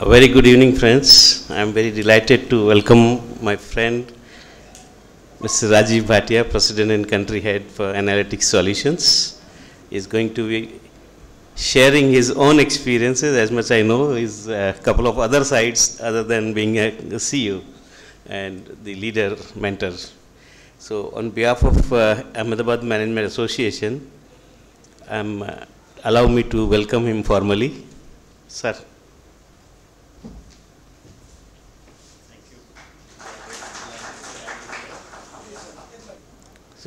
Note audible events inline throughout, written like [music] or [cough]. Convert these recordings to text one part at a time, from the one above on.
A very good evening, friends. I am very delighted to welcome my friend, Mr. Rajiv Bhatia, President and Country Head for Analytix Solutions. He is going to be sharing his own experiences, as much I know, is a couple of other sides other than being a CEO and the leader, mentor. So on behalf of uh, Ahmedabad Management Association, um, uh, allow me to welcome him formally. Sir.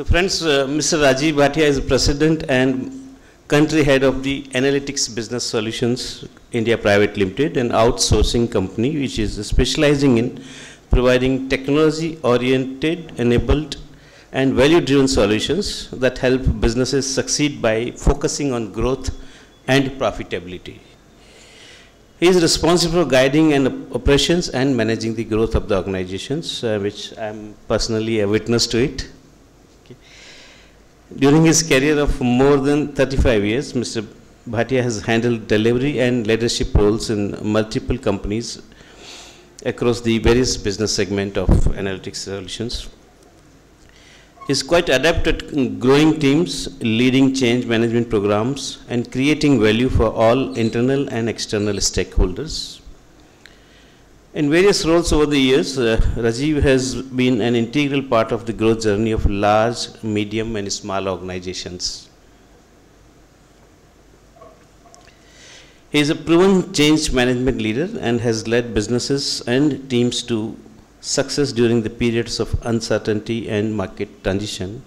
So friends, uh, Mr. Rajiv Bhatia is President and Country Head of the Analytix Business Solutions India Private Limited, an outsourcing company which is specializing in providing technology-oriented, enabled and value-driven solutions that help businesses succeed by focusing on growth and profitability. He is responsible for guiding and operations and managing the growth of the organizations, uh, which I am personally a witness to it. During his career of more than 35 years, Mr. Bhatia has handled delivery and leadership roles in multiple companies across the various business segment of analytics solutions. He is quite adept at growing teams, leading change management programs, and creating value for all internal and external stakeholders. In various roles over the years, uh, Rajiv has been an integral part of the growth journey of large, medium, and small organizations. He is a proven change management leader and has led businesses and teams to success during the periods of uncertainty and market transition.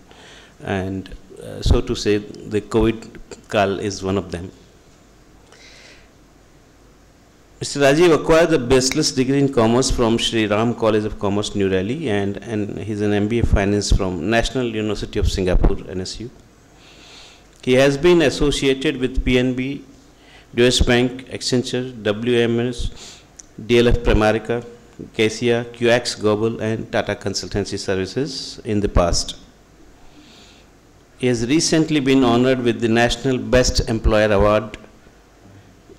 And uh, so to say, the COVID call is one of them. Mr. Rajiv acquired a bachelor's degree in commerce from Sri Ram College of Commerce, New Delhi, and, and he's an MBA finance from National University of Singapore, NSU. He has been associated with PNB, US Bank, Accenture, WNS, DLF Pramerica, Cassia, QX Global, and Tata Consultancy Services in the past. He has recently been honored with the National Best Employer Award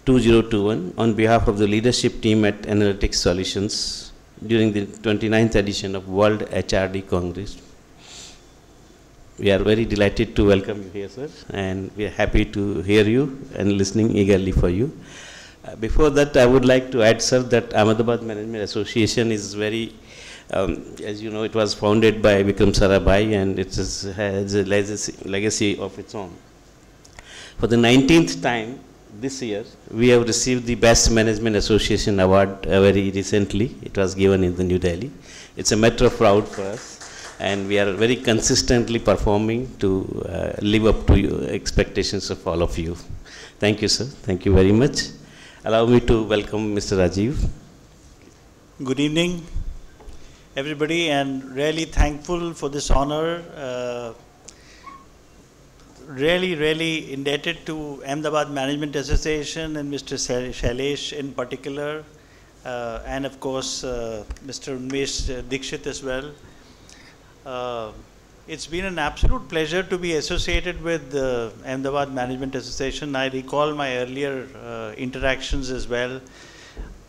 2021 on behalf of the leadership team at Analytix Solutions during the 29th edition of World HRD Congress. We are very delighted to welcome you here, sir, and we are happy to hear you and listening eagerly for you. Uh, before that, I would like to add, sir, that Ahmedabad Management Association is very, um, as you know, it was founded by Vikram Sarabhai and it is, has a legacy, legacy of its own. For the 19th time, this year, we have received the Best Management Association Award uh, very recently. It was given in the New Delhi. It's a matter of proud for us, and we are very consistently performing to uh, live up to your expectations of all of you. Thank you, sir. Thank you very much. Allow me to welcome Mr. Rajiv. Good evening, everybody, and really thankful for this honor. Uh, really, really indebted to Ahmedabad Management Association and Mr. Shailesh in particular, uh, and of course uh, Mr. Unmesh Dikshit as well. Uh, it's been an absolute pleasure to be associated with the Ahmedabad Management Association. I recall my earlier uh, interactions as well.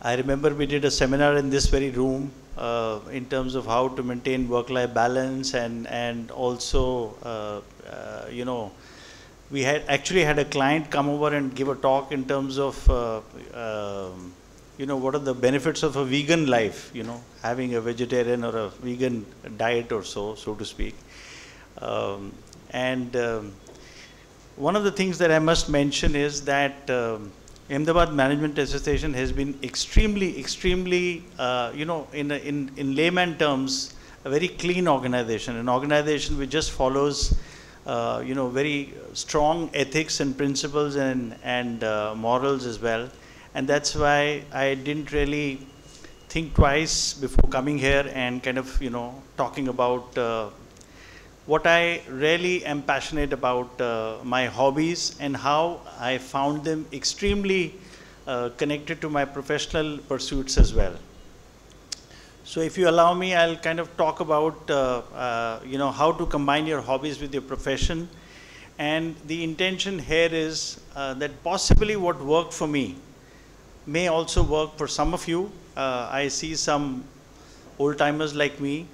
I remember we did a seminar in this very room uh, in terms of how to maintain work-life balance and and also uh, uh, you know we had actually had a client come over and give a talk in terms of uh, um, you know what are the benefits of a vegan life you know having a vegetarian or a vegan diet or so so to speak. Um, and um, one of the things that I must mention is that um, Ahmedabad Management Association has been extremely, extremely, uh, you know, in, in, in layman terms, a very clean organization, an organization which just follows, uh, you know, very strong ethics and principles and, and uh, morals as well. And that's why I didn't really think twice before coming here and kind of, you know, talking about uh, what I really am passionate about uh, my hobbies and how I found them extremely uh, connected to my professional pursuits as well. So if you allow me, I'll kind of talk about, uh, uh you know, how to combine your hobbies with your profession. And the intention here is uh, that possibly what worked for me may also work for some of you. Uh, I see some old timers like me,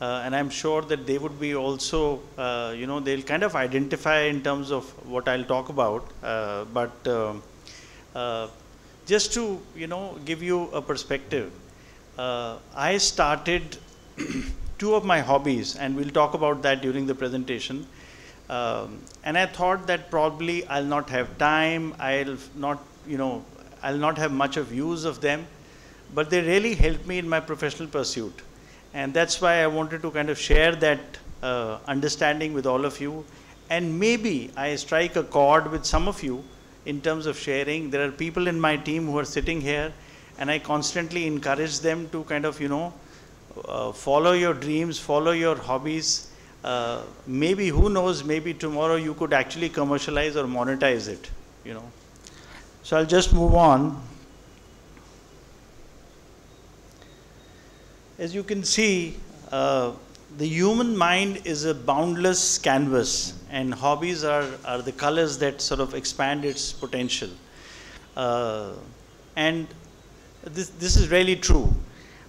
uh, and I'm sure that they would be also, uh, you know, they'll kind of identify in terms of what I'll talk about. Uh, but um, uh, just to, you know, give you a perspective, uh, I started [clears throat] two of my hobbies, and we'll talk about that during the presentation. Um, and I thought that probably I'll not have time, I'll not, you know, I'll not have much of use of them, but they really helped me in my professional pursuit. And that's why I wanted to kind of share that uh, understanding with all of you. And maybe I strike a chord with some of you in terms of sharing. There are people in my team who are sitting here, and I constantly encourage them to kind of, you know, uh, follow your dreams, follow your hobbies, uh, maybe who knows maybe tomorrow you could actually commercialize or monetize it you know so i'll just move on as you can see uh, the human mind is a boundless canvas and hobbies are, are the colors that sort of expand its potential. Uh, and this, this is really true.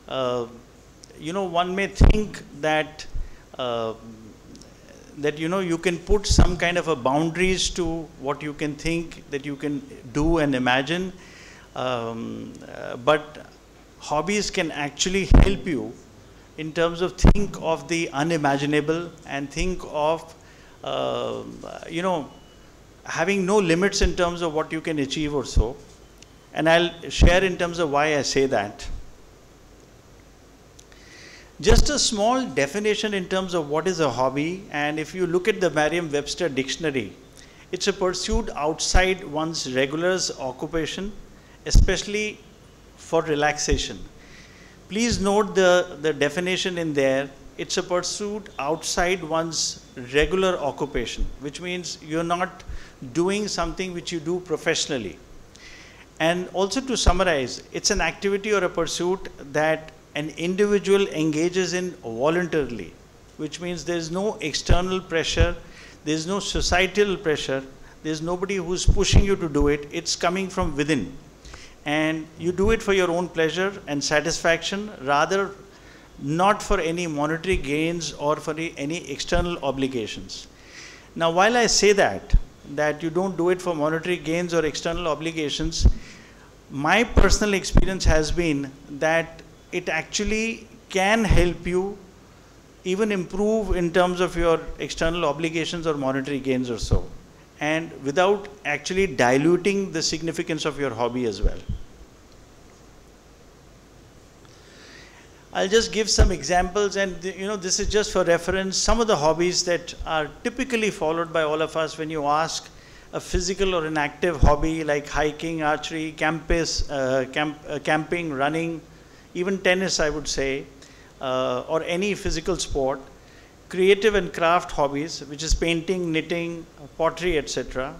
Uh, you know one may think that uh, that you know you can put some kind of a boundaries to what you can think that you can do and imagine. Um, uh, but hobbies can actually help you in terms of think of the unimaginable and think of uh, you know having no limits in terms of what you can achieve or so. And i'll share in terms of why i say that. Just a small definition in terms of what is a hobby, and if you look at the Merriam Webster dictionary, it's a pursuit outside one's regular occupation, especially for relaxation. Please note the, the definition in there. It's a pursuit outside one's regular occupation, which means you're not doing something which you do professionally. And also to summarize, it's an activity or a pursuit that an individual engages in voluntarily, which means there's no external pressure, there's no societal pressure, there's nobody who's pushing you to do it, it's coming from within. And you do it for your own pleasure and satisfaction, rather not for any monetary gains or for any external obligations. Now, while I say that, that you don't do it for monetary gains or external obligations, my personal experience has been that it actually can help you even improve in terms of your external obligations or monetary gains or so and without actually diluting the significance of your hobby as well. I'll just give some examples and you know this is just for reference some of the hobbies that are typically followed by all of us when you ask a physical or an active hobby like hiking, archery, campus, uh, camp, uh, camping, running, even tennis, I would say, uh, or any physical sport, creative and craft hobbies, which is painting, knitting, pottery, etc.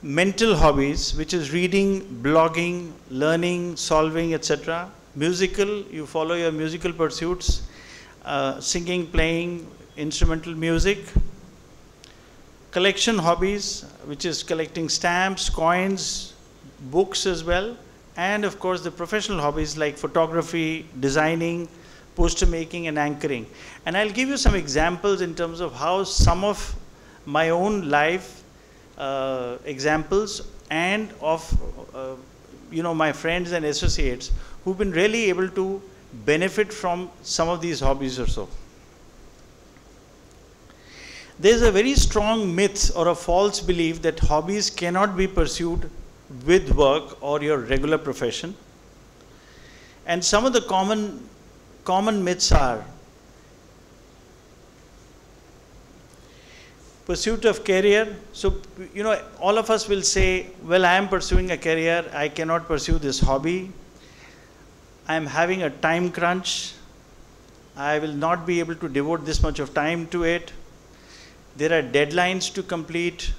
Mental hobbies, which is reading, blogging, learning, solving, etc. Musical, you follow your musical pursuits, uh, singing, playing, instrumental music. Collection hobbies, which is collecting stamps, coins, books as well and of course the professional hobbies like photography, designing, poster making and anchoring. And I'll give you some examples in terms of how some of my own life uh, examples and of uh, you know my friends and associates who've been really able to benefit from some of these hobbies or so. There's a very strong myth or a false belief that hobbies cannot be pursued with work or your regular profession. And some of the common, common myths are pursuit of career. So, you know, all of us will say, well, I am pursuing a career, I cannot pursue this hobby. I am having a time crunch. I will not be able to devote this much of time to it. There are deadlines to complete.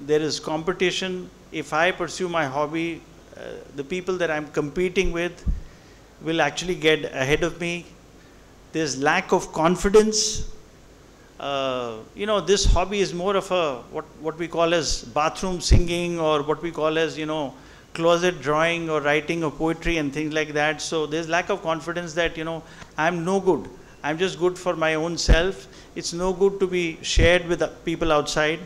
There is competition if I pursue my hobby, uh, the people that I'm competing with will actually get ahead of me. There's lack of confidence. Uh, you know, this hobby is more of a what, what we call as bathroom singing or what we call as, you know, closet drawing or writing or poetry and things like that. So there's lack of confidence that, you know, I'm no good. I'm just good for my own self. It's no good to be shared with people outside.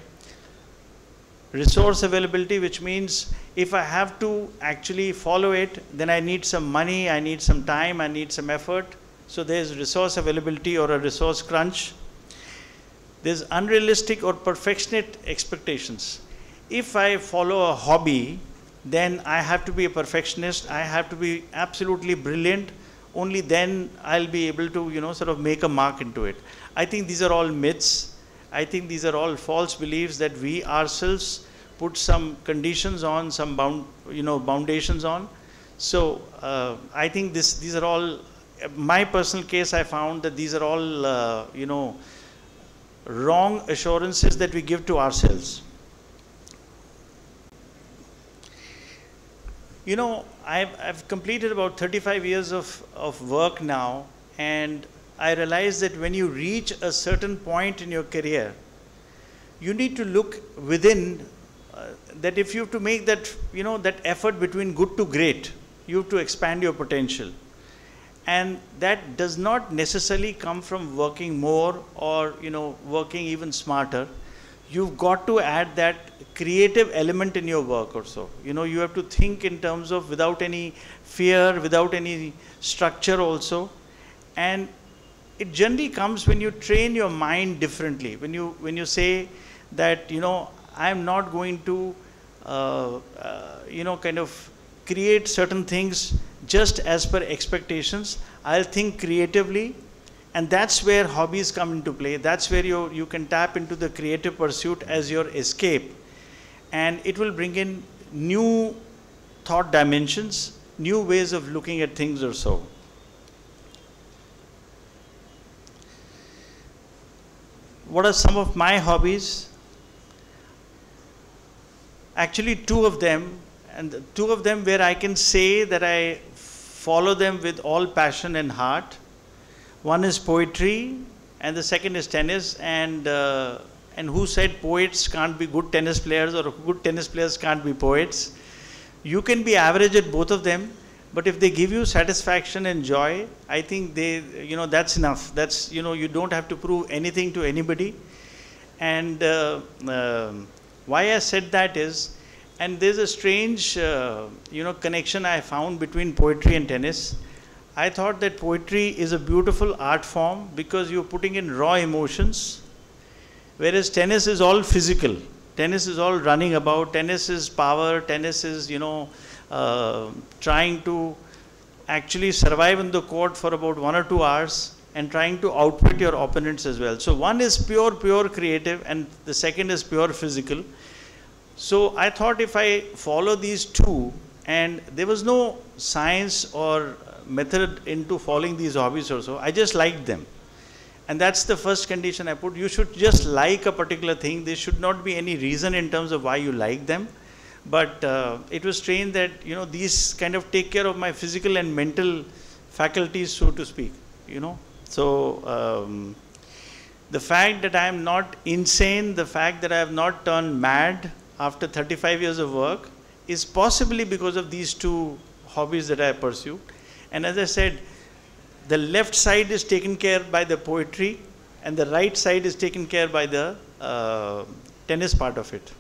Resource availability, which means if I have to actually follow it, then I need some money, I need some time, I need some effort. So there's resource availability or a resource crunch. There's unrealistic or perfectionist expectations. If I follow a hobby, then I have to be a perfectionist. I have to be absolutely brilliant. Only then I'll be able to, you know, sort of make a mark into it. I think these are all myths. I think these are all false beliefs that we ourselves put some conditions on, some bound, you know, foundations on. So uh, I think this, these are all, my personal case, I found that these are all, uh, you know, wrong assurances that we give to ourselves. You know, I've, I've completed about 35 years of, of work now, and I realize that when you reach a certain point in your career, you need to look within uh, that if you have to make that, you know, that effort between good to great, you have to expand your potential. And that does not necessarily come from working more or, you know, working even smarter. You've got to add that creative element in your work also. You know, you have to think in terms of without any fear, without any structure also. And it generally comes when you train your mind differently. When you, when you say that, you know, I'm not going to, uh, uh, you know, kind of create certain things just as per expectations. I'll think creatively and that's where hobbies come into play. That's where you, you can tap into the creative pursuit as your escape and it will bring in new thought dimensions, new ways of looking at things or so. What are some of my hobbies? Actually, two of them, and two of them where I can say that I follow them with all passion and heart. One is poetry, and the second is tennis, and uh, and who said poets can't be good tennis players or good tennis players can't be poets. You can be average at both of them, but if they give you satisfaction and joy, I think they, you know, that's enough. That's, you know, you don't have to prove anything to anybody. And uh, uh, why I said that is, and there's a strange, uh, you know, connection I found between poetry and tennis. I thought that poetry is a beautiful art form because you're putting in raw emotions Whereas tennis is all physical. Tennis is all running about. Tennis is power. Tennis is, you know, uh, trying to actually survive in the court for about one or two hours and trying to outwit your opponents as well. So one is pure, pure creative and the second is pure physical. So I thought if I follow these two and there was no science or method into following these hobbies or so, I just liked them. And that's the first condition I put. You should just like a particular thing. There should not be any reason in terms of why you like them. But uh, it was strange that, you know, these kind of take care of my physical and mental faculties, so to speak, you know. So um, the fact that I am not insane, the fact that I have not turned mad after 35 years of work is possibly because of these two hobbies that I pursue. And as I said, the left side is taken care by the poetry and the right side is taken care by the uh, tennis part of it.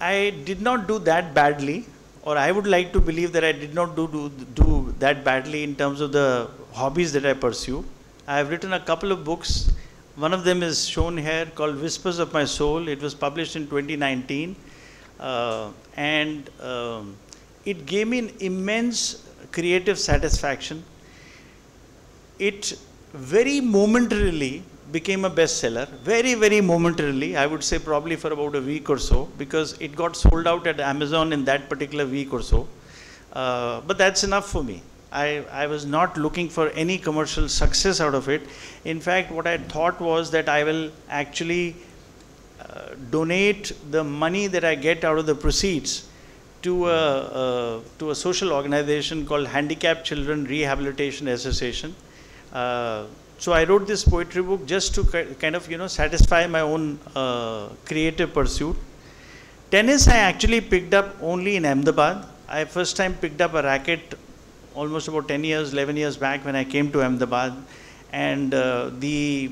I did not do that badly or I would like to believe that I did not do, do, do that badly in terms of the hobbies that I pursue. I have written a couple of books. One of them is shown here called Whispers of My Soul. It was published in 2019. Uh, and um, it gave me an immense creative satisfaction. It very momentarily became a bestseller, very, very momentarily, I would say probably for about a week or so, because it got sold out at Amazon in that particular week or so. Uh, but that's enough for me. I, I was not looking for any commercial success out of it. In fact, what I thought was that I will actually uh, donate the money that I get out of the proceeds to a, to a social organization called Handicapped Children Rehabilitation Association. Uh, so I wrote this poetry book just to kind of, you know, satisfy my own uh, creative pursuit. tennis I actually picked up only in Ahmedabad. I first time picked up a racket almost about 10 years, 11 years back when I came to Ahmedabad. And uh, the,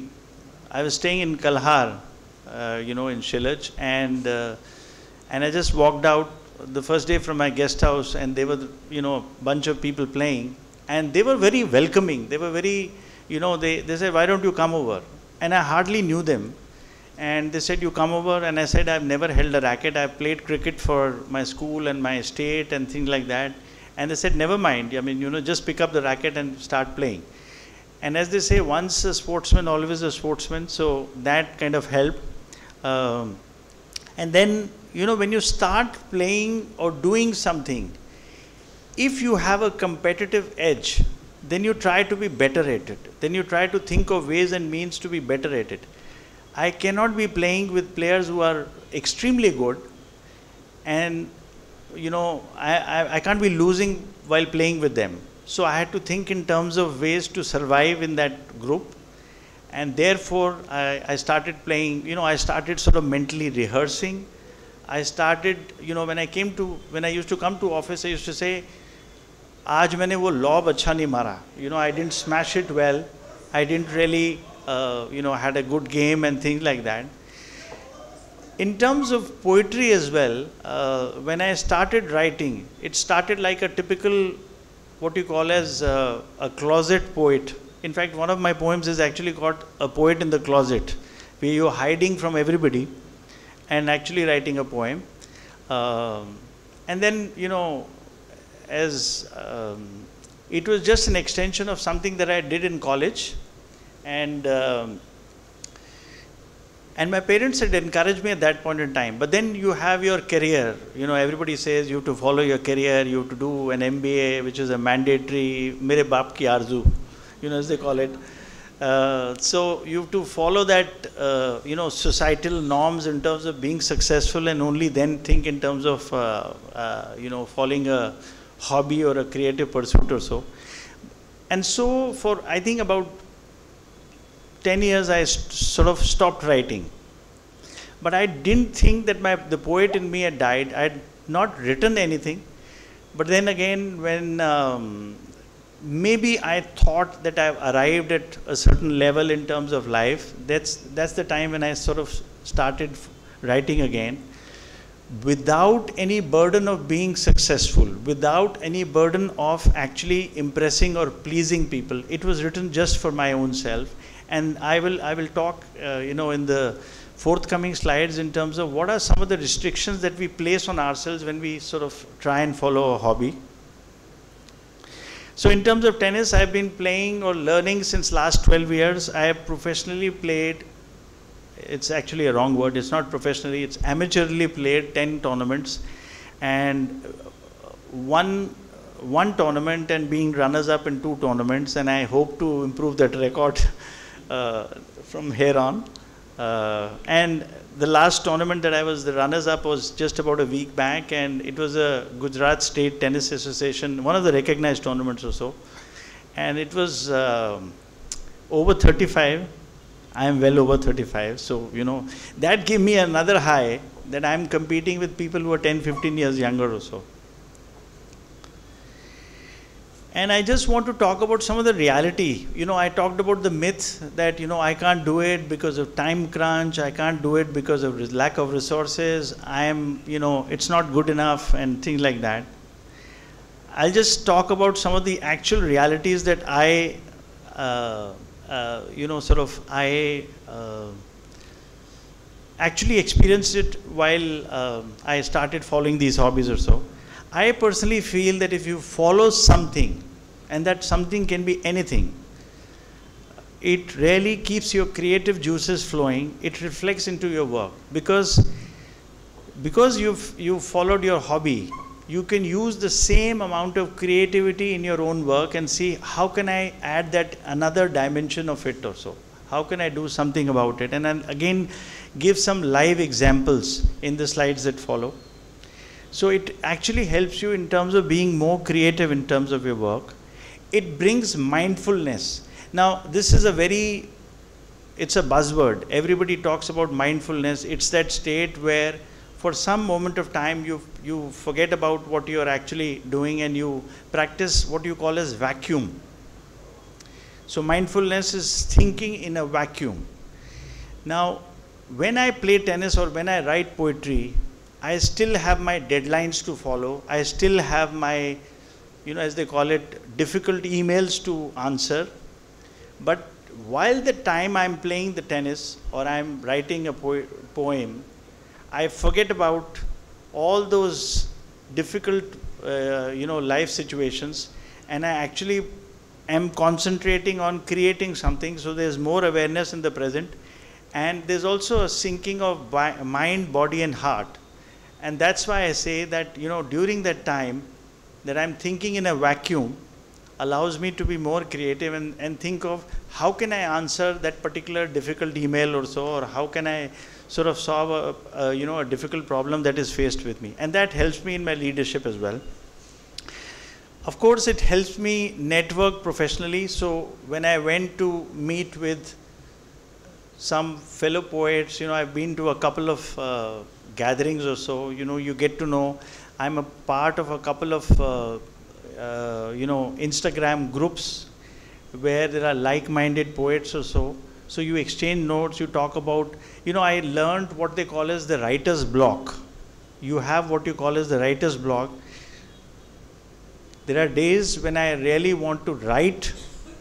I was staying in Kalhar, uh, you know, in Shilaj, and, uh, and I just walked out the first day from my guest house and there were, you know, a bunch of people playing and they were very welcoming. They were very, you know, they, they said, why don't you come over? And I hardly knew them. And they said, you come over. And I said, I've never held a racket. I've played cricket for my school and my state and things like that. And they said, never mind. I mean, you know, just pick up the racket and start playing. And as they say, once a sportsman, always a sportsman. So that kind of helped. Um, and then, you know, when you start playing or doing something, if you have a competitive edge, then you try to be better at it. Then you try to think of ways and means to be better at it. I cannot be playing with players who are extremely good and you know I, I, I, can't be losing while playing with them so i had to think in terms of ways to survive in that group and therefore I, I started playing you know i started sort of mentally rehearsing i started you know when i came to when i used to come to office i used to say आज मैंने वो lobe अच्छा नहीं मारा you know I dent smash it well I dent really you know had a good game and things like that in terms of poetry as well, uh, when I started writing, it started like a typical, what you call as uh, a closet poet. In fact, one of my poems is actually called A Poet in the Closet, where you're hiding from everybody and actually writing a poem. Um, and then, you know, as um, it was just an extension of something that I did in college. And um, and my parents had encouraged me at that point in time. But then you have your career. You know, everybody says you have to follow your career, you have to do an MBA, which is a mandatory, mere baap ki arzu, you know, as they call it. Uh, so you have to follow that, uh, you know, societal norms in terms of being successful and only then think in terms of, uh, uh you know, following a hobby or a creative pursuit or so. And so for, I think about 10 years I sort of stopped writing. But I didn't think that my, the poet in me had died. I had not written anything. But then again, when um, maybe I thought that I've arrived at a certain level in terms of life, that's, that's the time when I sort of started writing again without any burden of being successful, without any burden of actually impressing or pleasing people. It was written just for my own self. And I will, I will talk, uh, you know, in the forthcoming slides in terms of what are some of the restrictions that we place on ourselves when we sort of try and follow a hobby. So in terms of tennis, I've been playing or learning since last 12 years. I have professionally played it's actually a wrong word. It's not professionally. It's amateurly played 10 tournaments, and one one tournament and being runners up in two tournaments. And I hope to improve that record [laughs] uh, from here on. Uh, and the last tournament that I was the runners up was just about a week back, and it was a Gujarat State Tennis Association, one of the recognized tournaments or so. And it was uh, over 35 I am well over 35. So, you know, that gave me another high that I'm competing with people who are 10, 15 years younger or so. And I just want to talk about some of the reality. You know, I talked about the myth that, you know, I can't do it because of time crunch, I can't do it because of lack of resources, I am, you know, it's not good enough, and things like that. I'll just talk about some of the actual realities that I uh, uh, you know, sort of I uh, actually experienced it while uh, I started following these hobbies or so. I personally feel that if you follow something, and that something can be anything, it really keeps your creative juices flowing. It reflects into your work because because you've you followed your hobby you can use the same amount of creativity in your own work and see how can I add that another dimension of it or so. How can I do something about it? And then again, give some live examples in the slides that follow. So it actually helps you in terms of being more creative in terms of your work. It brings mindfulness. Now, this is a very, it's a buzzword. Everybody talks about mindfulness. It's that state where for some moment of time you, you forget about what you're actually doing and you practice what you call as vacuum. So mindfulness is thinking in a vacuum. Now, when I play tennis or when I write poetry, I still have my deadlines to follow. I still have my, you know, as they call it, difficult emails to answer. But while the time I'm playing the tennis or I'm writing a po- poem, I forget about all those difficult, uh, you know, life situations, and I actually am concentrating on creating something. So there's more awareness in the present, and there's also a syncing of mind, body, and heart. And that's why I say that you know during that time that I'm thinking in a vacuum allows me to be more creative and, and think of how can I answer that particular difficult email or so, or how can I sort of solve a, a, you know a difficult problem that is faced with me. And that helps me in my leadership as well. Of course it helps me network professionally. So when i went to meet with some fellow poets you know i've been to a couple of uh, gatherings or so you know you get to know i'm a part of a couple of uh, uh, you know instagram groups where there are like-minded poets or so so you exchange notes, you talk about, you know, I learned what they call as the writer's block. You have what you call as the writer's block. There are days when I really want to write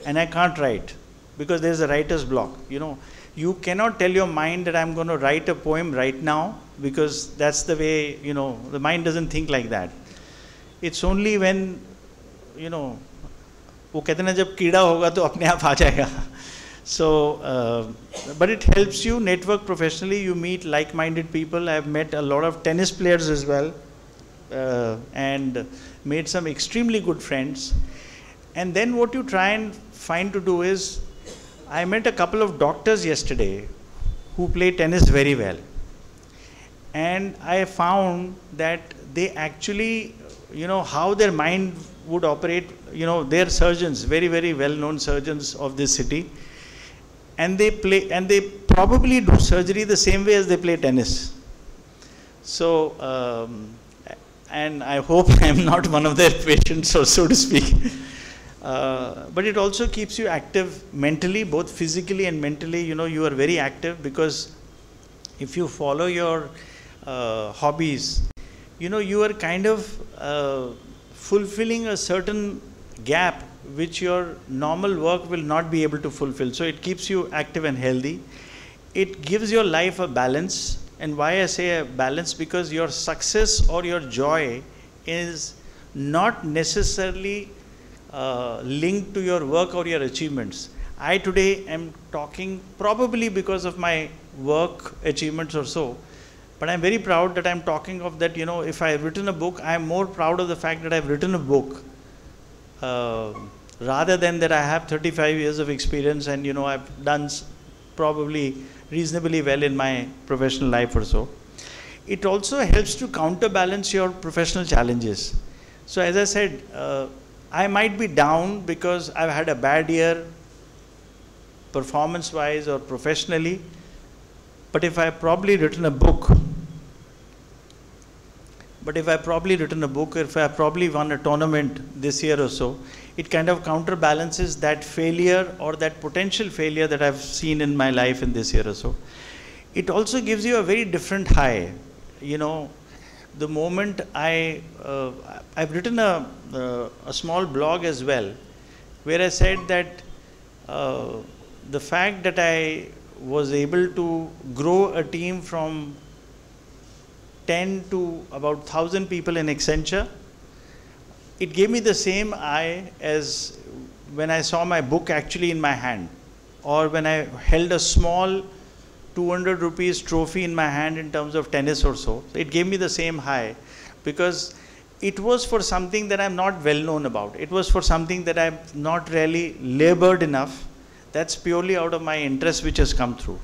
and I can't write because there's a writer's block. You know, you cannot tell your mind that I'm going to write a poem right now because that's the way, you know, the mind doesn't think like that. It's only when, you know, वो कहते ना जब कीड़ा होगा तो अपने आप आ जाएगा so, uh, but it helps you network professionally. You meet like-minded people. I've met a lot of tennis players as well, uh, and made some extremely good friends. And then what you try and find to do is, I met a couple of doctors yesterday who play tennis very well, and I found that they actually, you know, how their mind would operate. You know, they're surgeons, very very well-known surgeons of this city and they play and they probably do surgery the same way as they play tennis. So, um, and I hope [laughs] I'm not one of their patients, or so to speak. Uh, but it also keeps you active mentally, both physically and mentally. You know, you are very active because if you follow your uh, hobbies, you know, you are kind of uh, fulfilling a certain gap which your normal work will not be able to fulfill. So it keeps you active and healthy. It gives your life a balance. And why I say a balance? Because your success or your joy is not necessarily uh, linked to your work or your achievements. I today am talking probably because of my work achievements or so, but I'm very proud that I'm talking of that. You know, if I've written a book, I'm more proud of the fact that I've written a book uh, rather than that I have 35 years of experience and you know I've done probably reasonably well in my professional life or so. It also helps to counterbalance your professional challenges. So as I said, uh, I might be down because I've had a bad year performance wise or professionally. But if I've probably written a book but if I probably written a book, if I probably won a tournament this year or so, it kind of counterbalances that failure or that potential failure that I've seen in my life in this year or so. It also gives you a very different high. You know, the moment I, uh, I've written a, uh, a small blog as well, where I said that uh, the fact that I was able to grow a team from 10 to about 1000 people in Accenture. It gave me the same eye as when I saw my book actually in my hand or when I held a small 200 rupees trophy in my hand in terms of tennis or so. It gave me the same high because it was for something that I'm not well known about. It was for something that I've not really labored enough. That's purely out of my interest which has come through.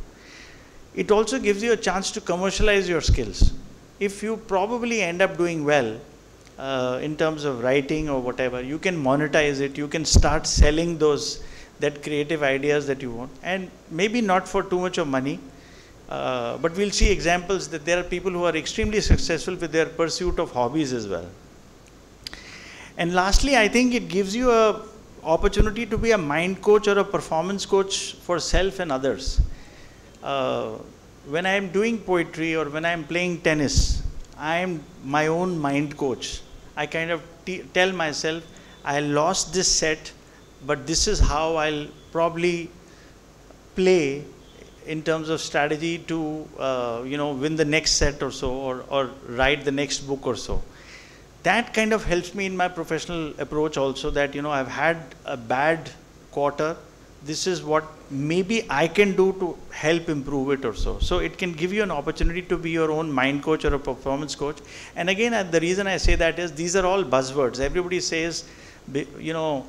It also gives you a chance to commercialize your skills if you probably end up doing well uh, in terms of writing or whatever, you can monetize it, you can start selling those that creative ideas that you want, and maybe not for too much of money, Uh, but we'll see examples that there are people who are extremely successful with their pursuit of hobbies as well. And lastly, I think it gives you a opportunity to be a mind coach or a performance coach for self and others. Uh, when I am doing poetry or when I am playing tennis, I am my own mind coach. I kind of tell myself, I lost this set, but this is how I'll probably play in terms of strategy to uh, you know win the next set or so or, or write the next book or so. That kind of helps me in my professional approach also that you know i've had a bad quarter. This is what maybe i can do to help improve it or so. So it can give you an opportunity to be your own mind coach or a performance coach. And again the reason i say that is these are all buzzwords. Everybody says you know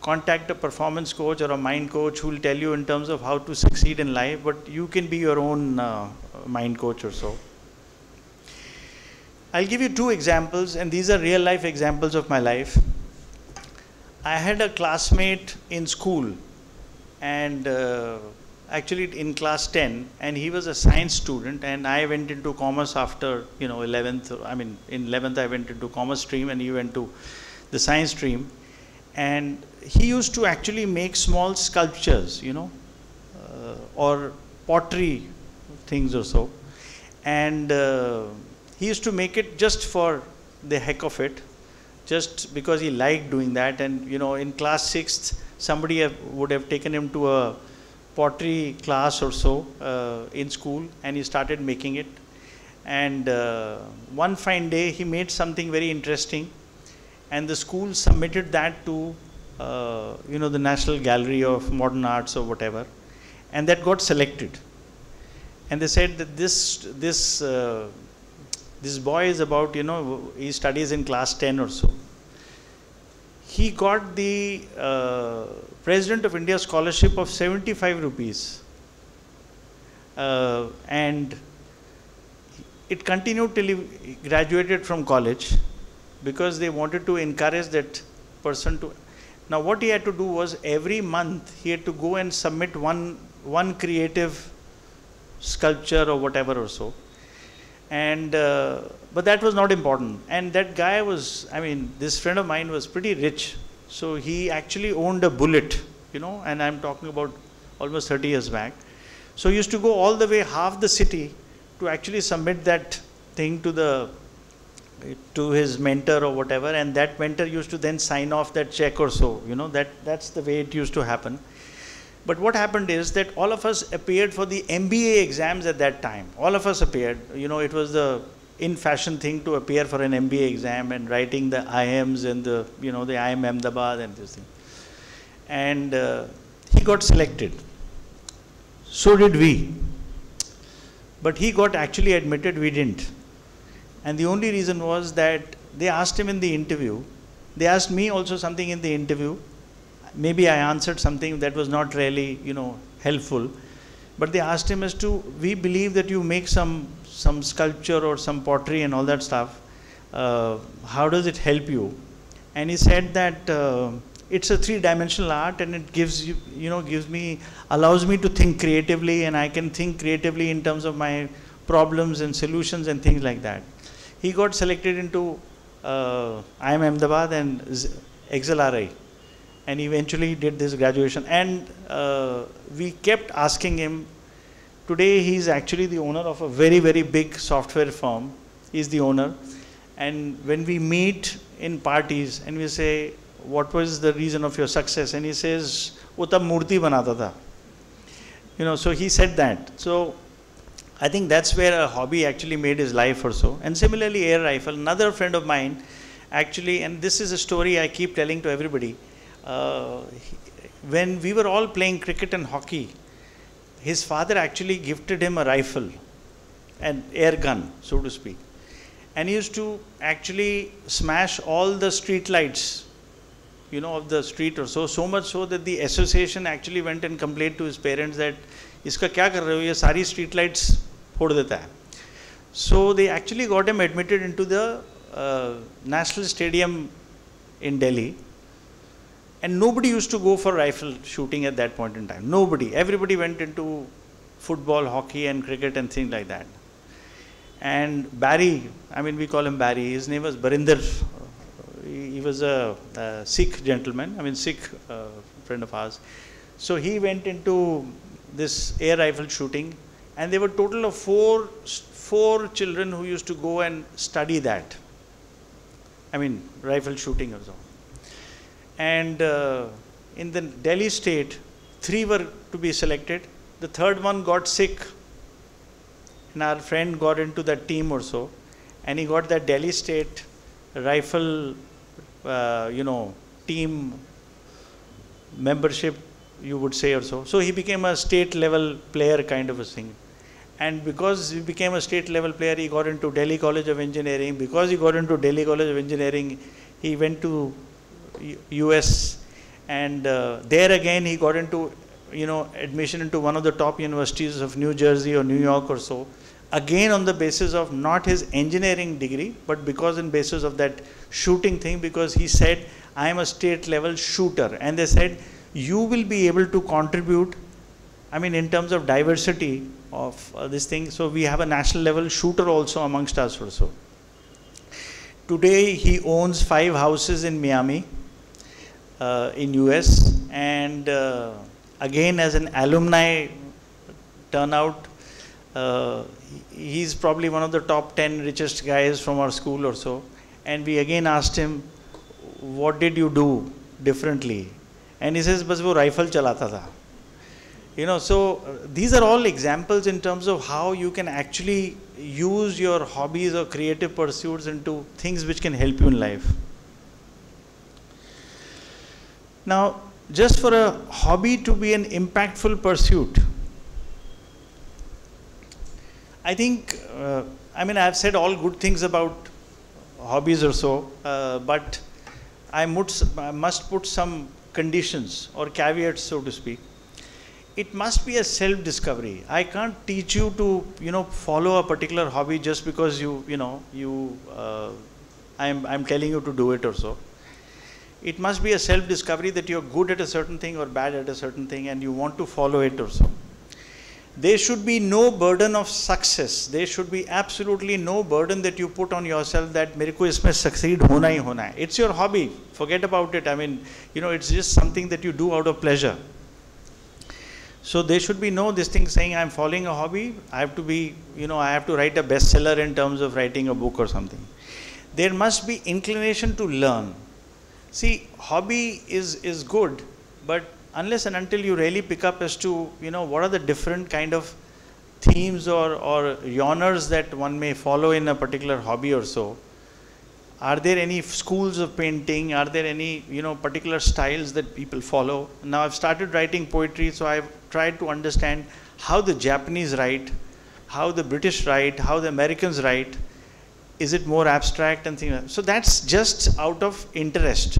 contact a performance coach or a mind coach who will tell you in terms of how to succeed in life, but you can be your own uh, mind coach or so. I'll give you two examples, and these are real life examples of my life. I had a classmate in school, and uh, actually in class 10, and he was a science student, and I went into commerce after, you know, 11th. I mean, in 11th, I went into commerce stream, and he went to the science stream and he used to actually make small sculptures, you know, uh, or pottery things or so. And uh, he used to make it just for the heck of it, just because he liked doing that. And, you know, in class sixth, somebody have, would have taken him to a pottery class or so uh, in school, and he started making it. And uh, one fine day, he made something very interesting and the school submitted that to uh, you know the National Gallery of Modern Arts or whatever, and that got selected. And they said that this this uh, this boy is about you know he studies in class 10 or so. He got the uh, President of India scholarship of 75 rupees, uh, and it continued till he graduated from college because they wanted to encourage that person to. Now, what he had to do was every month he had to go and submit one, one creative sculpture or whatever or so. And, uh, but that was not important. And that guy was, I mean, this friend of mine was pretty rich. So he actually owned a bullet, you know, and I'm talking about almost 30 years back. So he used to go all the way half the city to actually submit that thing to the to his mentor or whatever and that mentor used to then sign off that check or so you know that that's the way it used to happen. But what happened is that all of us appeared for the mba exams at that time. All of us appeared. You know it was the in fashion thing to appear for an mba exam and writing the IIMs and the you know the IIM Ahmedabad and this thing. And uh, he got selected. So did we. But he got actually admitted we didn't and the only reason was that they asked him in the interview, they asked me also something in the interview. Maybe I answered something that was not really, you know, helpful. But they asked him as to, we believe that you make some, some sculpture or some pottery and all that stuff. Uh, how does it help you? And he said that uh, it's a three-dimensional art and it gives you, you know, gives me, allows me to think creatively and I can think creatively in terms of my problems and solutions and things like that he got selected into uh, IIM Ahmedabad and XLRI and eventually did this graduation. And uh, we kept asking him today he is actually the owner of a very very big software firm. He is the owner. And when we meet in parties and we say what was the reason of your success? And he says Uta murti banata tha. You know so he said that. So I think that's where a hobby actually made his life or so. And similarly, air rifle, another friend of mine actually, and this is a story I keep telling to everybody. Uh, when we were all playing cricket and hockey, his father actually gifted him a rifle, an air gun, so to speak. And he used to actually smash all the street lights, you know, of the street or so, so much so that the association actually went and complained to his parents that, iska kya kar rahe ho, ye sari street lights फोड़ देता है सो they actually got M admitted in to the national stadium in daily and nobody used to go for rifle shooting at that point in time. Nobody. Everybody went into football, hockey, and cricket and things like that. And Barry, I mean, we call him Barry, his name was Barinder. He, he was a, a, Sikh gentleman, I mean, Sikh uh, friend of ours. So he went into this air rifle shooting, and there were total of four, four children who used to go and study that. I mean, rifle shooting or so. And uh, in the Delhi state, three were to be selected. The third one got sick and our friend got into that team or so, and he got that Delhi State rifle, uh, you know, team membership, you would say or so. So he became a state level player kind of a thing. And because he became a state level player, he got into Delhi College of Engineering. Because he got into Delhi College of Engineering, he went to US, and uh, there again he got into you know admission into one of the top universities of New Jersey or New York or so. Again on the basis of not his engineering degree but because in basis of that shooting thing because he said i am a state level shooter. And they said you will be able to contribute i mean in terms of diversity of uh, this thing so we have a national level shooter also amongst us also today he owns five houses in miami uh, in us and uh, again as an alumni turnout uh, he's probably one of the top 10 richest guys from our school or so. And we again asked him, what did you do differently? And he says, bas wo rifle chalata tha. You know, so uh, these are all examples in terms of how you can actually use your hobbies or creative pursuits into things which can help you in life. Now, just for a hobby to be an impactful pursuit, I think, uh, I mean, I've said all good things about hobbies or so, uh, but I must, I must put some conditions or caveats, so to speak It must be a self-discovery. I can't teach you to, you know, follow a particular hobby just because you, you know, you, uh, I'm, I'm telling you to do it or so. It must be a self-discovery that you're good at a certain thing or bad at a certain thing and you want to follow it or so there should be no burden of success. There should be absolutely no burden that you put on yourself that मेरे को इसमें succeed hona hi hona hai. It's your hobby. Forget about it. I mean, you know, it's just something that you do out of pleasure. So there should be no this thing saying I'm following a hobby. I have to be, you know, I have to write a bestseller in terms of writing a book or something. There must be inclination to learn. See, hobby is is good, but unless and until you really pick up as to, you know, what are the different kind of themes or, or genres that one may follow in a particular hobby or so. Are there any schools of painting? Are there any, you know, particular styles that people follow? Now I've started writing poetry, so I've tried to understand how the Japanese write, how the British write, how the Americans write. Is it more abstract and things like that? So that's just out of interest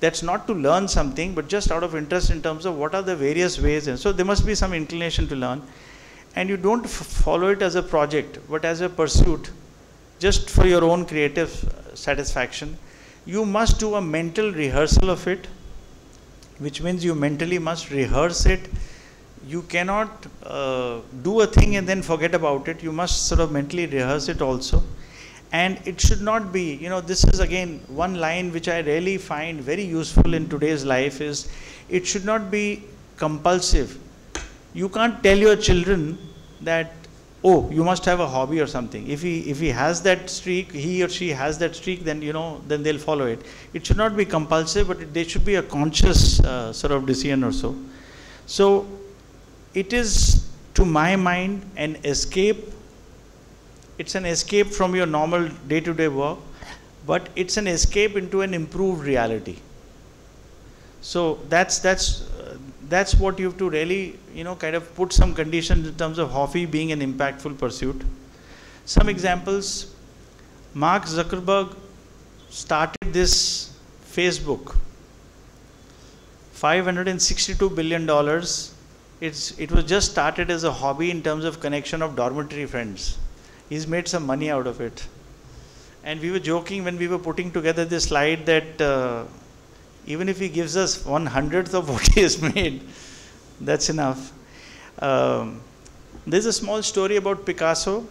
that's not to learn something but just out of interest in terms of what are the various ways and so there must be some inclination to learn and you don't follow it as a project but as a pursuit just for your own creative satisfaction you must do a mental rehearsal of it which means you mentally must rehearse it. You cannot uh, do a thing and then forget about it. You must sort of mentally rehearse it also. And it should not be you know this is again one line which i really find very useful in today's life is it should not be compulsive. You can't tell your children that oh you must have a hobby or something. If he if he has that streak he or she has that streak then you know then they'll follow it. It should not be compulsive but it, there should be a conscious uh, sort of decision or so. So it is to my mind an escape. It's an escape from your normal day-to-day work, but it's an escape into an improved reality. So that's that's that's what you have to really you know kind of put some conditions in terms of hobby being an impactful pursuit. Some examples: Mark Zuckerberg started this Facebook. 562 billion dollars. It's it was just started as a hobby in terms of connection of dormitory friends he's made some money out of it. And we were joking when we were putting together this slide that uh, even if he gives us one hundredth of what [laughs] he has made, that's enough. Um, There's a small story about Picasso,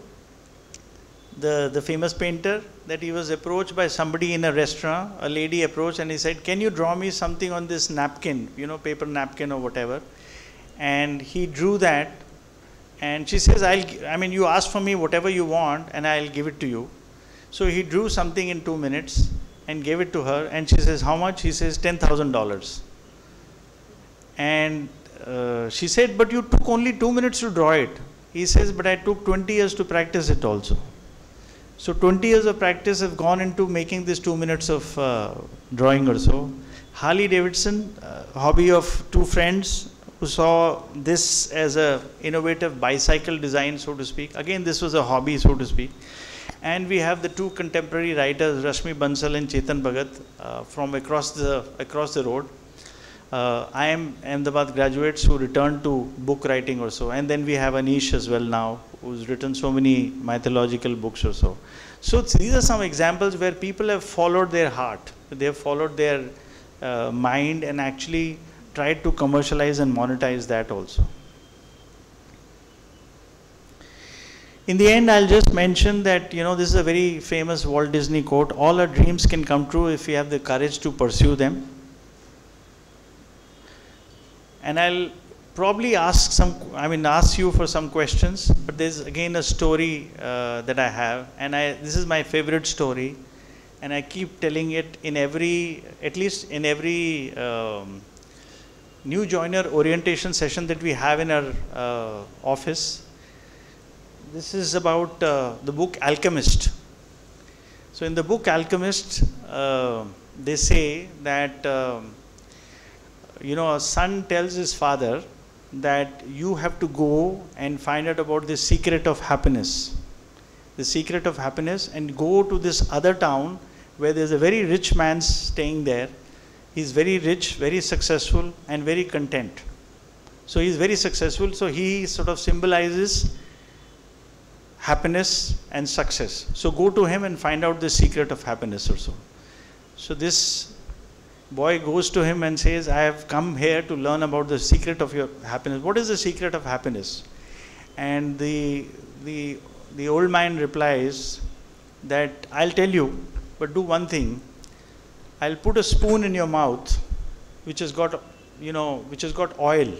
the, the famous painter, that he was approached by somebody in a restaurant. A lady approached and he said, Can you draw me something on this napkin, you know, paper napkin or whatever? And he drew that. And she says, I'll, I mean, you ask for me whatever you want and I'll give it to you. So he drew something in two minutes and gave it to her. And she says, How much? He says, $10,000. And uh, she said, But you took only two minutes to draw it. He says, But I took 20 years to practice it also. So 20 years of practice have gone into making this two minutes of uh, drawing or so. Harley Davidson, uh, hobby of two friends who saw this as a innovative bicycle design, so to speak. Again, this was a hobby, so to speak. And we have the two contemporary writers, Rashmi Bansal and Chetan Bhagat, uh, from across the across the road. Uh, IIM Ahmedabad graduates who returned to book writing or so. And then we have Amish as well now, who's written so many mythological books or so. So these are some examples where people have followed their heart. They have followed their uh, mind and actually tried to commercialize and monetize that also. In the end, I'll just mention that, you know, this is a very famous Walt Disney quote all our dreams can come true if we have the courage to pursue them and I'll probably ask some, I mean, ask you for some questions, but there's again a story uh, that I have, and I, this is my favorite story, and I keep telling it in every, at least in every um, new joiner orientation session that we have in our uh, office. This is about uh, the book Alchemist. So, in the book Alchemist, uh, they say that. Um, you know, a son tells his father that you have to go and find out about the secret of happiness. The secret of happiness, and go to this other town where there's a very rich man staying there. He's very rich, very successful, and very content. So he's very successful, so he sort of symbolizes happiness and success. So go to him and find out the secret of happiness or so. So this boy goes to him and says, I have come here to learn about the secret of your happiness. What is the secret of happiness? And the, the, the old man replies that I'll tell you, but do one thing. I'll put a spoon in your mouth which has got, you know, which has got oil.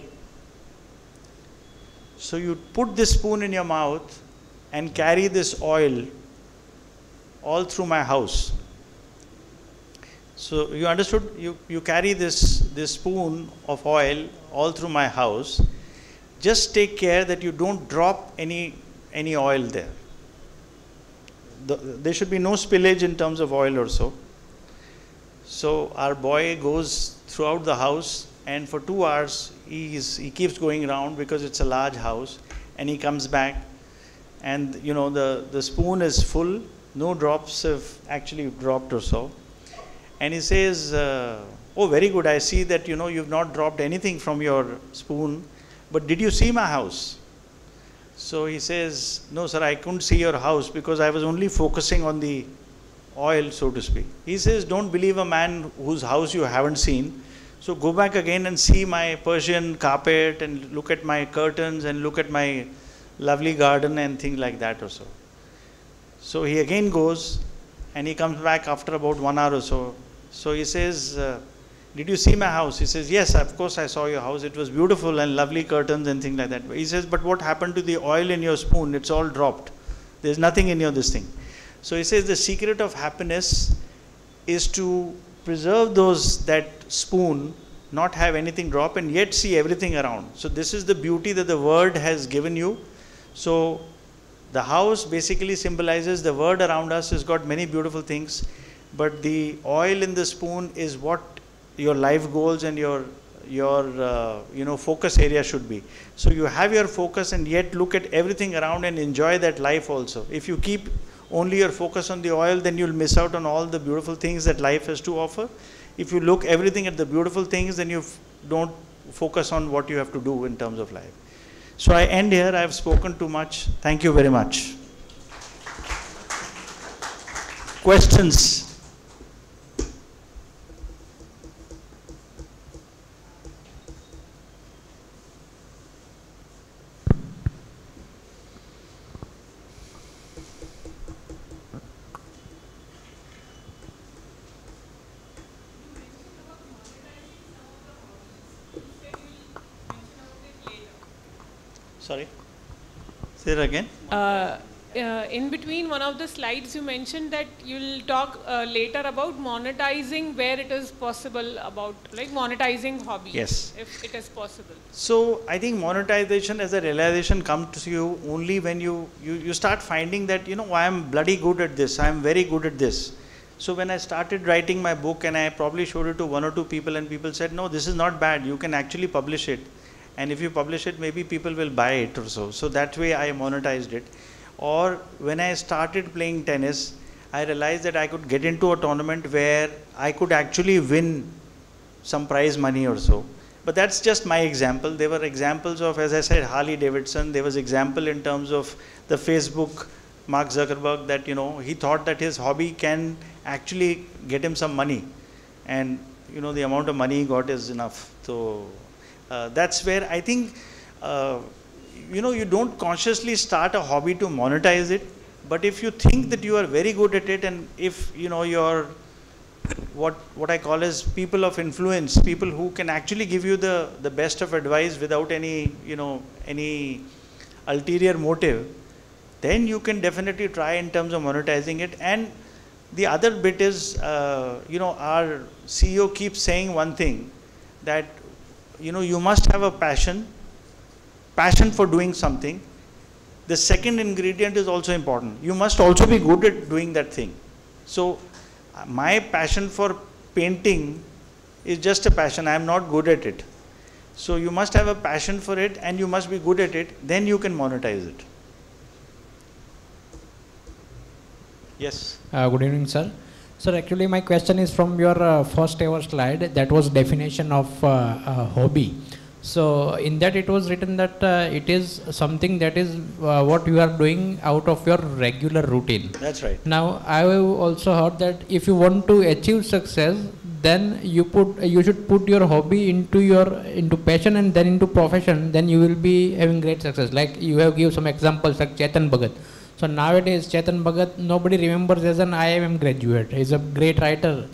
So you put this spoon in your mouth and carry this oil all through my house. So you understood, you, you carry this, this spoon of oil all through my house. Just take care that you don't drop any, any oil there. The, there should be no spillage in terms of oil or so. So our boy goes throughout the house and for two hours he, is, he keeps going around because it's a large house and he comes back and you know the, the spoon is full, no drops have actually dropped or so and he says, uh, Oh, very good. I see that you know you've not dropped anything from your spoon, but did you see my house? So he says, No, sir, I couldn't see your house because I was only focusing on the oil, so to speak. He says, Don't believe a man whose house you haven't seen. So go back again and see my Persian carpet and look at my curtains and look at my lovely garden and things like that or so. So he again goes and he comes back after about one hour or so so he says, uh, Did you see my house? He says, Yes, of course I saw your house. It was beautiful and lovely curtains and things like that. He says, But what happened to the oil in your spoon? It's all dropped. There's nothing in your this thing. So he says, The secret of happiness is to preserve those that spoon not have anything drop and yet see everything around so this is the beauty that the word has given you so the house basically symbolizes the world around us has got many beautiful things but the oil in the spoon is what your life goals and your your uh, you know focus area should be. So you have your focus and yet look at everything around and enjoy that life also. If you keep only your focus on the oil then you'll miss out on all the beautiful things that life has to offer. If you look everything at the beautiful things then you don't focus on what you have to do in terms of life so i end here. I have spoken too much. Thank you very much. Questions Sorry? Say again. Uh, uh, in between one of the slides, you mentioned that you'll talk uh, later about monetizing where it is possible, about like monetizing hobbies Yes. If it is possible. So I think monetization as a realization comes to you only when you, you, you start finding that, you know, I am bloody good at this, I am very good at this. So when I started writing my book and I probably showed it to one or two people and people said, no, this is not bad, you can actually publish it. And if you publish it, maybe people will buy it or so. So that way I monetized it. Or when I started playing tennis, I realized that I could get into a tournament where I could actually win some prize money or so. But that's just my example. There were examples of, as I said, Harley Davidson. There was example in terms of the Facebook, Mark Zuckerberg, that you know he thought that his hobby can actually get him some money, and you know the amount of money he got is enough. So uh, that's where I think. Uh, you know, you don't consciously start a hobby to monetize it, but if you think that you are very good at it, and if you know you're what what I call as people of influence, people who can actually give you the the best of advice without any you know any ulterior motive, then you can definitely try in terms of monetizing it. And the other bit is, uh, you know, our CEO keeps saying one thing that you know you must have a passion passion for doing something, the second ingredient is also important. You must also be good at doing that thing. So, my passion for painting is just a passion. I am not good at it. So, you must have a passion for it and you must be good at it, then you can monetize it. Yes. Uh, good evening, sir. Sir, actually, my question is from your uh, first ever slide. That was definition of uh, hobby. So in that it was written that uh, it is something that is uh, what you are doing out of your regular routine. That's right. Now I have also heard that if you want to achieve success, then you put you should put your hobby into your into passion and then into profession. Then you will be having great success. Like you have give some examples like Chetan Bhagat. So nowadays Chetan Bhagat nobody remembers as an IIM graduate. He's a great writer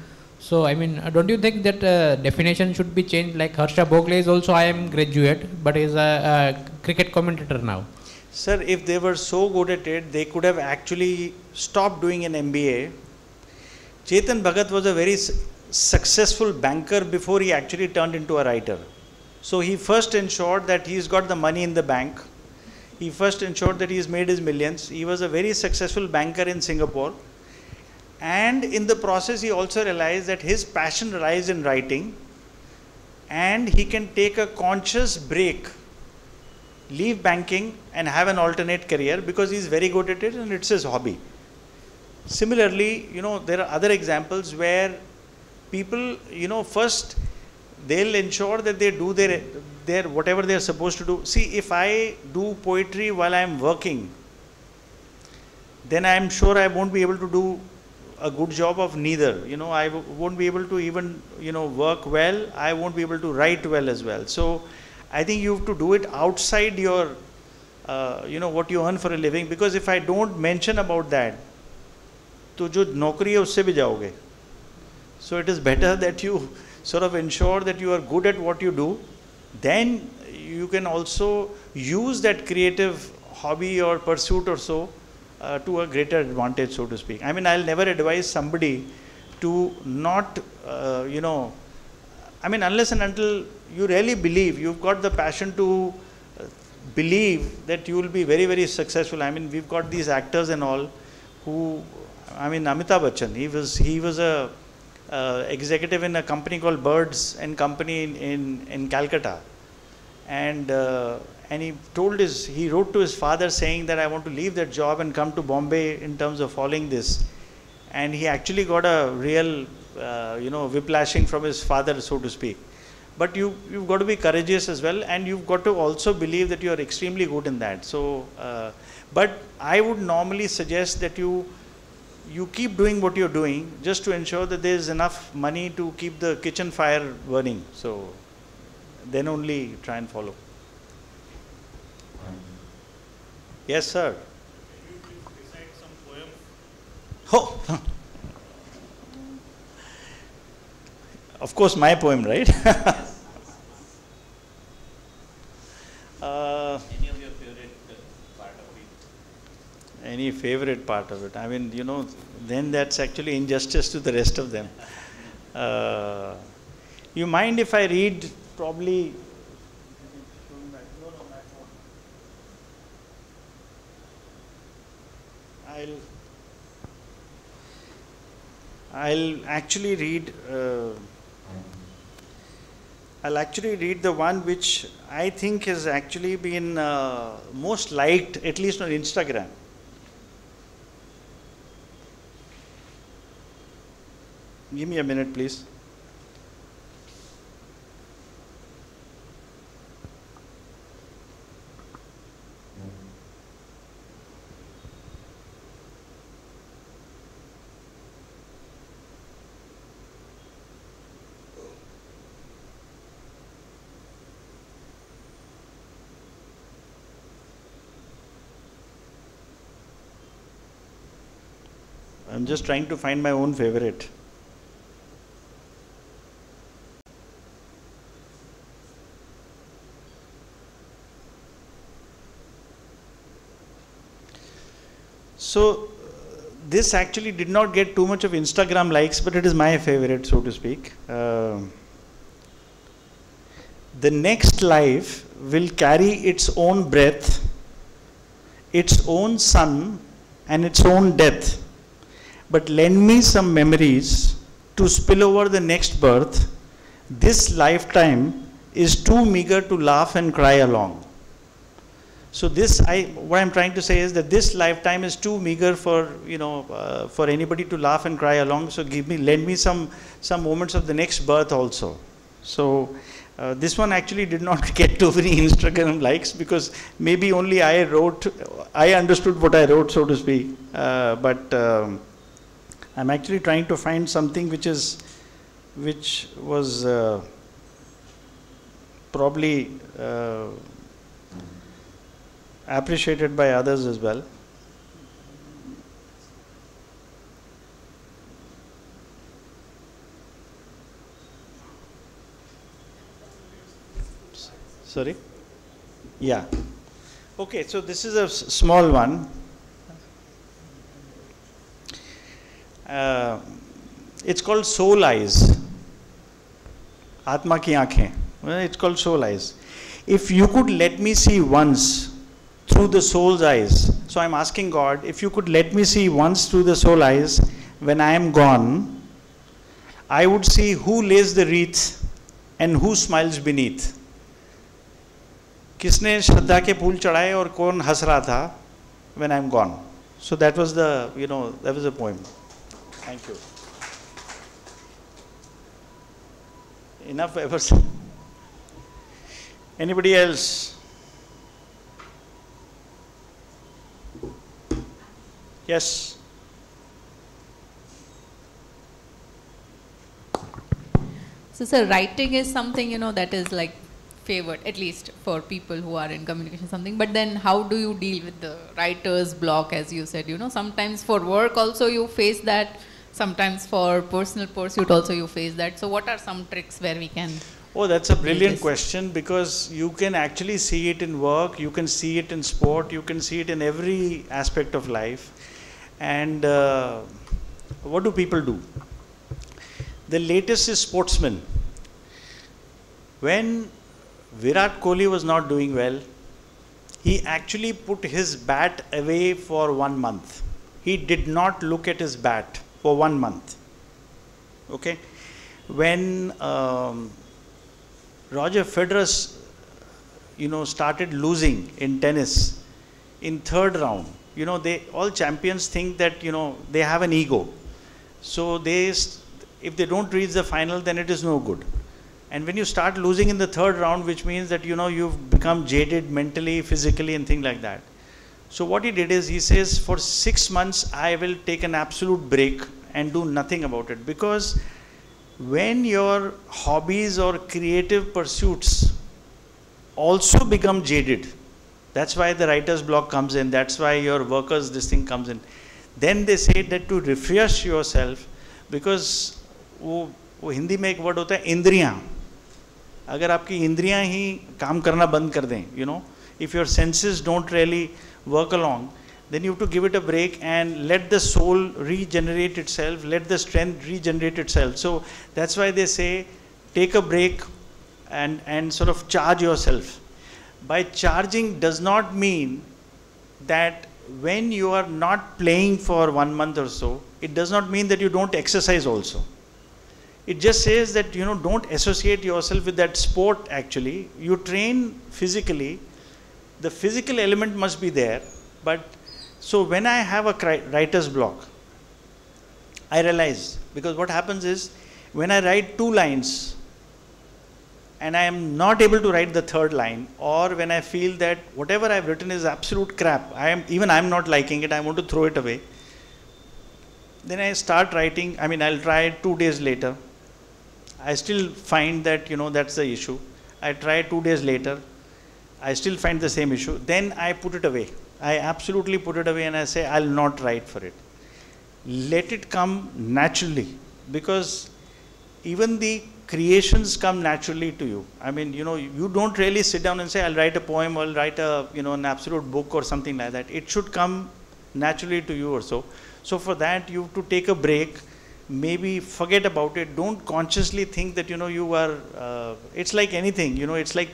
so I mean, uh, don't you think that uh, definition should be changed? Like Harsha Bhogle is also IIM graduate, but is a, a, cricket commentator now. Sir, if they were so good at it, they could have actually stopped doing an MBA. Chetan Bhagat was a very successful banker before he actually turned into a writer. So he first ensured that he's got the money in the bank. He first ensured that he has made his millions. He was a very successful banker in Singapore. And in the process he also realized that his passion lies in writing. And he can take a conscious break leave banking and have an alternate career because he's very good at it and it's his hobby. Similarly you know there are other examples where people you know first they'll ensure that they do their their whatever they're supposed to do see if i do poetry while i'm working then i'm sure i won't be able to do a good job of neither. You know, I w- won't be able to even, you know, work well. I won't be able to write well as well. So I think you have to do it outside your, uh, you know, what you earn for a living. Because if I don't mention about that, तो जो नौकरी है उससे भी जाओगे so it is better that you sort of ensure that you are good at what you do then you can also use that creative hobby or pursuit or so uh, to a greater advantage, so to speak. I mean, I'll never advise somebody to not, uh, you know, I mean, unless and until you really believe, you've got the passion to uh, believe that you will be very, very successful. I mean, we've got these actors and all who, I mean, Amitabh Bachchan, he was, he was a uh, executive in a company called Birds and Company in, in, in Calcutta. And uh, and he told his, he wrote to his father saying that I want to leave that job and come to Bombay in terms of following this. And he actually got a real, uh, you know, whiplashing from his father, so to speak. But you, you've got to be courageous as well, and you've got to also believe that you are extremely good in that. So, uh, but I would normally suggest that you, you keep doing what you're doing just to ensure that there is enough money to keep the kitchen fire burning. So, then only try and follow. Yes, sir. Oh, [laughs] of course, my poem, right? [laughs] uh, Any of your favorite favorite part of it. I mean, you know, then that's actually injustice to the rest of them. Uh, you mind if I read probably I'll I'll actually read uh, I'll actually read the one which I think has actually been uh, most liked at least on Instagram. Give me a minute please. I'm just trying to find my own favorite. So, this actually did not get too much of Instagram likes, but it is my favorite, so to speak. Uh, the next life will carry its own breath, its own sun, and its own death. But lend me some memories to spill over the next birth. This lifetime is too meager to laugh and cry along. So this, I, what I'm trying to say is that this lifetime is too meager for, you know, uh, for anybody to laugh and cry along. So give me, lend me some, some moments of the next birth also. So uh, this one actually did not [laughs] get too many Instagram likes because maybe only I wrote, I understood what I wrote, so to speak. Uh, but um, I'm actually trying to find something which is, which was uh, probably uh, appreciated by others as well. Sorry? Yeah. Okay, so this is a small one. Uh, it's called soul eyes. Atma ki aankhein. It's called soul eyes. If you could let me see once through the soul's eyes, so I'm asking God, if you could let me see once through the soul eyes when I am gone, I would see who lays the wreath and who smiles beneath. किसने श्रद्धा के फूल चढ़ाए और कौन हंस रहा था when I'm gone. So that was the, you know, that was the poem. Thank you. Enough ever. Anybody else? Yes. So, sir, writing is something you know that is like favored, at least for people who are in communication, something. But then, how do you deal with the writer's block, as you said? You know, sometimes for work also you face that. Sometimes for personal pursuit also you face that. So, what are some tricks where we can? Oh, that's a brilliant question because you can actually see it in work, you can see it in sport, you can see it in every aspect of life. And uh, what do people do? The latest is sportsmen. When Virat Kohli was not doing well, he actually put his bat away for one month. He did not look at his bat for one month. Okay? When um, Roger Federer, you know, started losing in tennis in third round. You know, they all champions think that you know they have an ego, so they, if they don't reach the final, then it is no good. And when you start losing in the third round, which means that you know you've become jaded mentally, physically, and things like that. So what he did is he says, for six months I will take an absolute break and do nothing about it because when your hobbies or creative pursuits also become jaded that's why the writer's block comes in that's why your workers this thing comes in then they say that to refresh yourself because वो वो हिंदी में एक word होता है इंद्रियां अगर आपकी इंद्रियां ही काम करना बंद कर दें you know if your senses don't really work along then you have to give it a break and let the soul regenerate itself, let the strength regenerate itself. So that's why they say take a break and, and sort of charge yourself. By charging does not mean that when you are not playing for one month or so, it does not mean that you don't exercise also. It just says that you know don't associate yourself with that sport actually. You train physically, the physical element must be there, but so when I have a writer's block, I realize because what happens is when I write two lines and I am not able to write the third line, or when I feel that whatever I've written is absolute crap, I am even I'm not liking it, I want to throw it away. Then I start writing. I mean, I'll try two days later. I still find that you know that's the issue. I try two days later. I still find the same issue. Then I put it away. I absolutely put it away and I say, I'll not write for it. Let it come naturally because even the creations come naturally to you. I mean, you know, you don't really sit down and say, I'll write a poem, I'll write a, you know, an absolute book or something like that. It should come naturally to you or so. So for that, you have to take a break, maybe forget about it. Don't consciously think that, you know, you are, uh, it's like anything, you know, it's like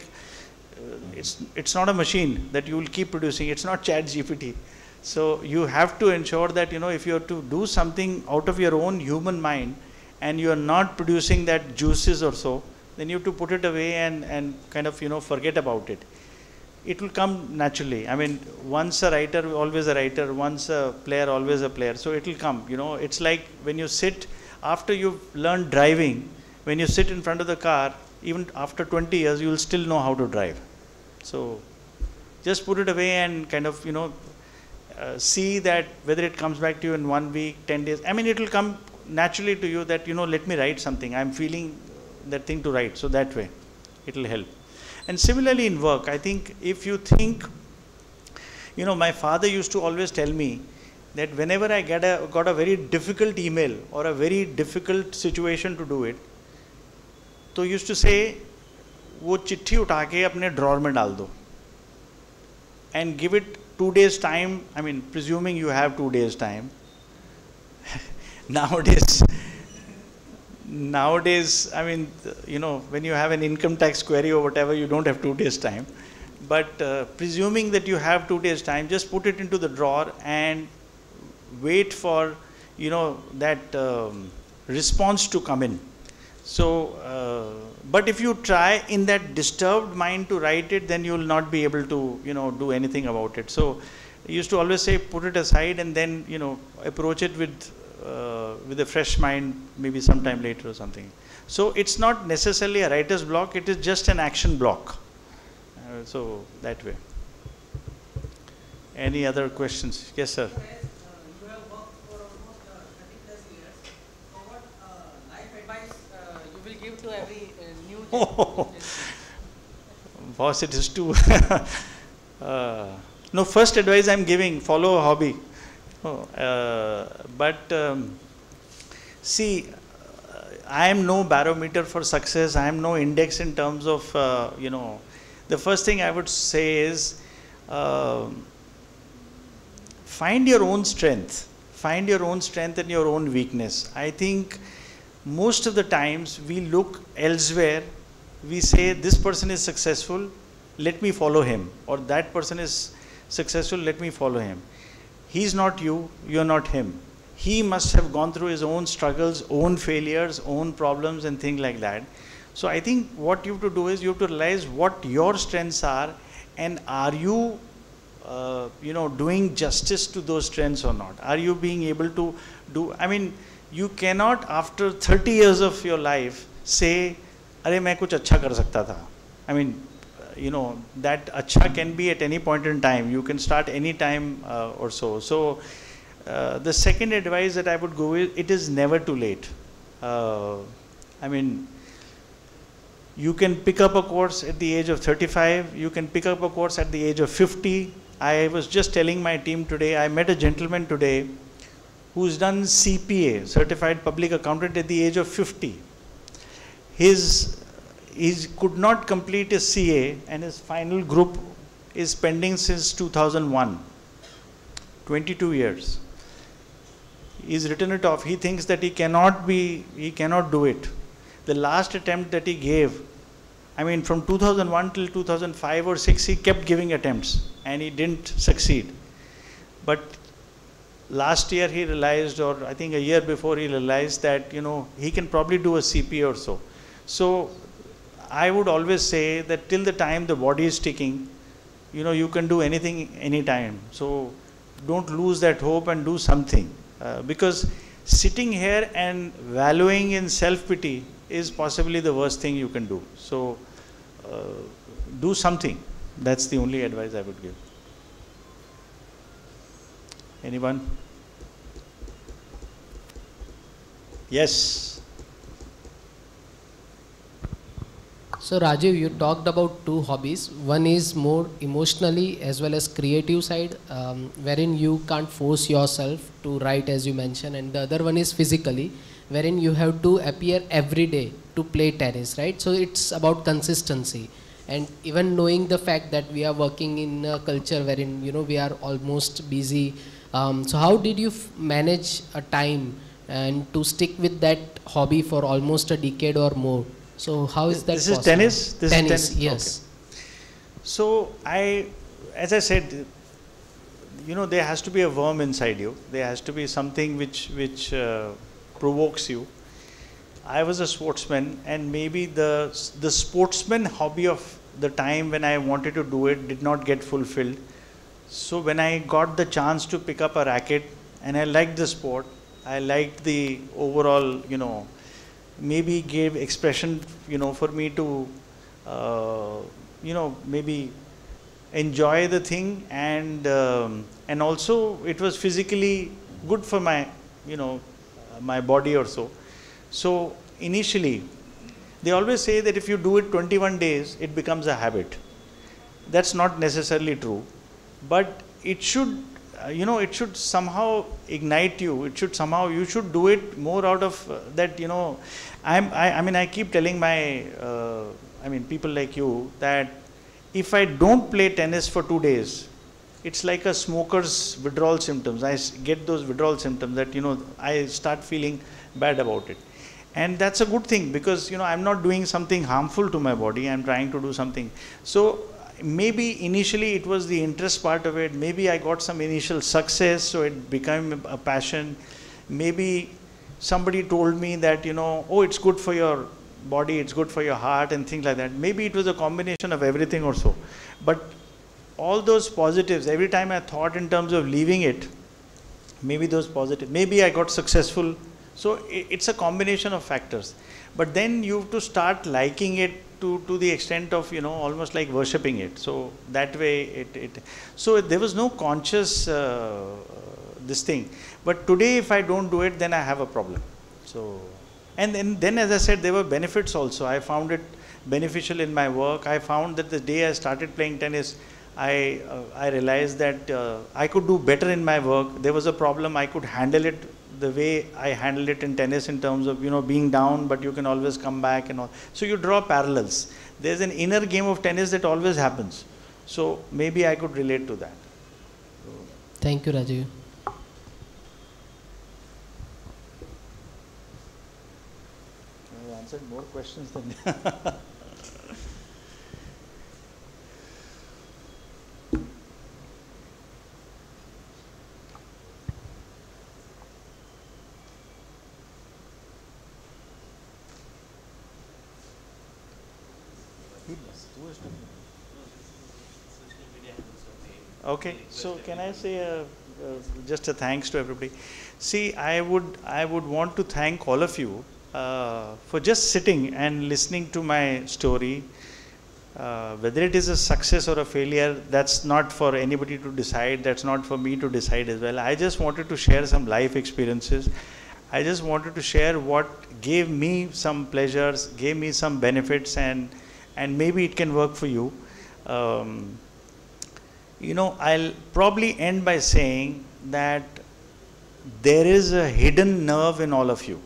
it's it's not a machine that you will keep producing it's not ChatGPT so you have to ensure that you know if you are to do something out of your own human mind and you are not producing that juices or so then you have to put it away and and kind of you know forget about it. It will come naturally. I mean once a writer always a writer once a player always a player. So it will come you know. It's like when you sit after you've learned driving when you sit in front of the car even after 20 years you will still know how to drive. So just put it away and kind of, you know, uh, see that whether it comes back to you in one week, 10 days. I mean, it will come naturally to you that, you know, let me write something. I'm feeling that thing to write. So that way it will help. And similarly in work, I think if you think, you know, my father used to always tell me that whenever I get a, got a very difficult email or a very difficult situation to do it, so used to say वो चिट्ठी उठा के अपने drawer में डाल दो and give it two days time I mean presuming you have two days time Nowadays nowadays i mean you know when you have an income tax query or whatever you don't have two days time. But uh, presuming that you have two days time just put it into the drawer and wait for you know that um, response to come in. So uh, but if you try in that disturbed mind to write it then you will not be able to you know do anything about it. So I used to always say put it aside and then you know approach it with uh, with a fresh mind maybe sometime later or something. So it's not necessarily a writer's block it is just an action block. Uh, so that way. Any other questions? Yes sir. Boss, it is too. [laughs] uh, no, first advice I'm giving follow a hobby. Oh, but um, see, I am no barometer for success. I am no index in terms of, uh, you know, the first thing I would say is uh, find your own strength. Find your own strength and your own weakness. I think most of the times we look elsewhere we say this person is successful, let me follow him, or that person is successful, let me follow him. He's not you, you're not him. He must have gone through his own struggles, own failures, own problems, and things like that. So I think what you have to do is you have to realize what your strengths are, and are you, uh, you know, doing justice to those strengths or not? Are you being able to do? I mean, you cannot, after 30 years of your life, say अरे मैं कुछ अच्छा कर सकता था I mean you know that acha can be at any point in time. You can start any time uh, or so. So uh, the second advice that i would go with it is never too late. Uh, i mean you can pick up a course at the age of 35 you can pick up a course at the age of 50 i was just telling my team today i met a gentleman today who's done cpa certified public accountant at the age of 50 his he could not complete his CA and his final group is pending since 2001. 22 years. He's written it off. He thinks that he cannot be, he cannot do it. The last attempt that he gave, I mean, from 2001 till 2005 or 6, he kept giving attempts and he didn't succeed. But last year he realized, or I think a year before he realized that, you know, he can probably do a CP or so. So I would always say that till the time the body is ticking, you know, you can do anything anytime. So don't lose that hope and do something. Uh, because sitting here and valuing in self pity is possibly the worst thing you can do. So uh, do something. That's the only advice I would give. Anyone? Yes. So Rajiv, you talked about two hobbies. One is more emotionally as well as creative side, um, wherein you can't force yourself to write as you mentioned, and the other one is physically, wherein you have to appear every day to play tennis, right? So it's about consistency, and even knowing the fact that we are working in a culture wherein you know we are almost busy. Um, so how did you manage a time and to stick with that hobby for almost a decade or more? So how is that This possible? is tennis? This is tennis, tennis? yes. So I, as I said, you know, there has to be a worm inside you. There has to be something which which uh, provokes you. I was a sportsman, and maybe the the sportsman hobby of the time when I wanted to do it did not get fulfilled. So when I got the chance to pick up a racket, and I liked the sport, I liked the overall, you know, maybe gave expression, you know, for me to, uh, you know, maybe enjoy the thing and um, and also it was physically good for my, you know, my body or so. So initially, they always say that if you do it 21 days, it becomes a habit. That's not necessarily true, but it should you know it should somehow ignite you. It should somehow you should do it more out of uh, that you know i'm I, I mean i keep telling my uh, i mean people like you that if i don't play tennis for 2 days it's like a smoker's withdrawal symptoms. I get those withdrawal symptoms that you know i start feeling bad about it. And that's a good thing because you know i'm not doing something harmful to my body. I'm trying to do something. So maybe initially it was the interest part of it. Maybe i got some initial success so it became a passion. Maybe somebody told me that you know oh it's good for your body it's good for your heart and things like that. Maybe it was a combination of everything or so. But all those positives every time i thought in terms of leaving it maybe those positive maybe i got successful. So it's a combination of factors. But then you have to start liking it to, to the extent of you know almost like worshipping it. So that way it, it so there was no conscious uh, this thing. But today if i don't do it then i have a problem. So and then, then as i said there were benefits also. I found it beneficial in my work. I found that the day i started playing tennis i uh, i realized that uh, i could do better in my work. There was a problem i could handle it the way I handled it in tennis in terms of you know being down, but you can always come back and all. So you draw parallels. There's an inner game of tennis that always happens. So maybe I could relate to that. Thank you, Rajiv. I answered more questions than. [laughs] [laughs] Okay, so can I say a, uh, just a thanks to everybody? See, I would I would want to thank all of you uh, for just sitting and listening to my story. Uh, whether it is a success or a failure, that's not for anybody to decide. That's not for me to decide as well. I just wanted to share some life experiences. I just wanted to share what gave me some pleasures, gave me some benefits, and and maybe it can work for you. Um, you know, I'll probably end by saying that there is a hidden nerve in all of you.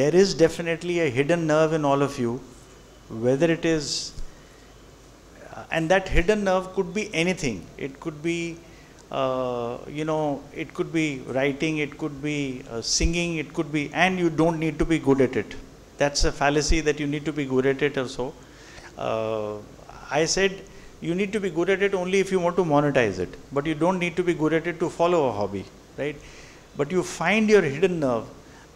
There is definitely a hidden nerve in all of you, whether it is, Uh, and that hidden nerve could be anything. It could be, uh, you know, it could be writing, it could be uh, singing, it could be, and you don't need to be good at it. That's a fallacy that you need to be good at it or so. Uh, I said you need to be good at it only if you want to monetize it, but you don't need to be good at it to follow a hobby, right? But you find your hidden nerve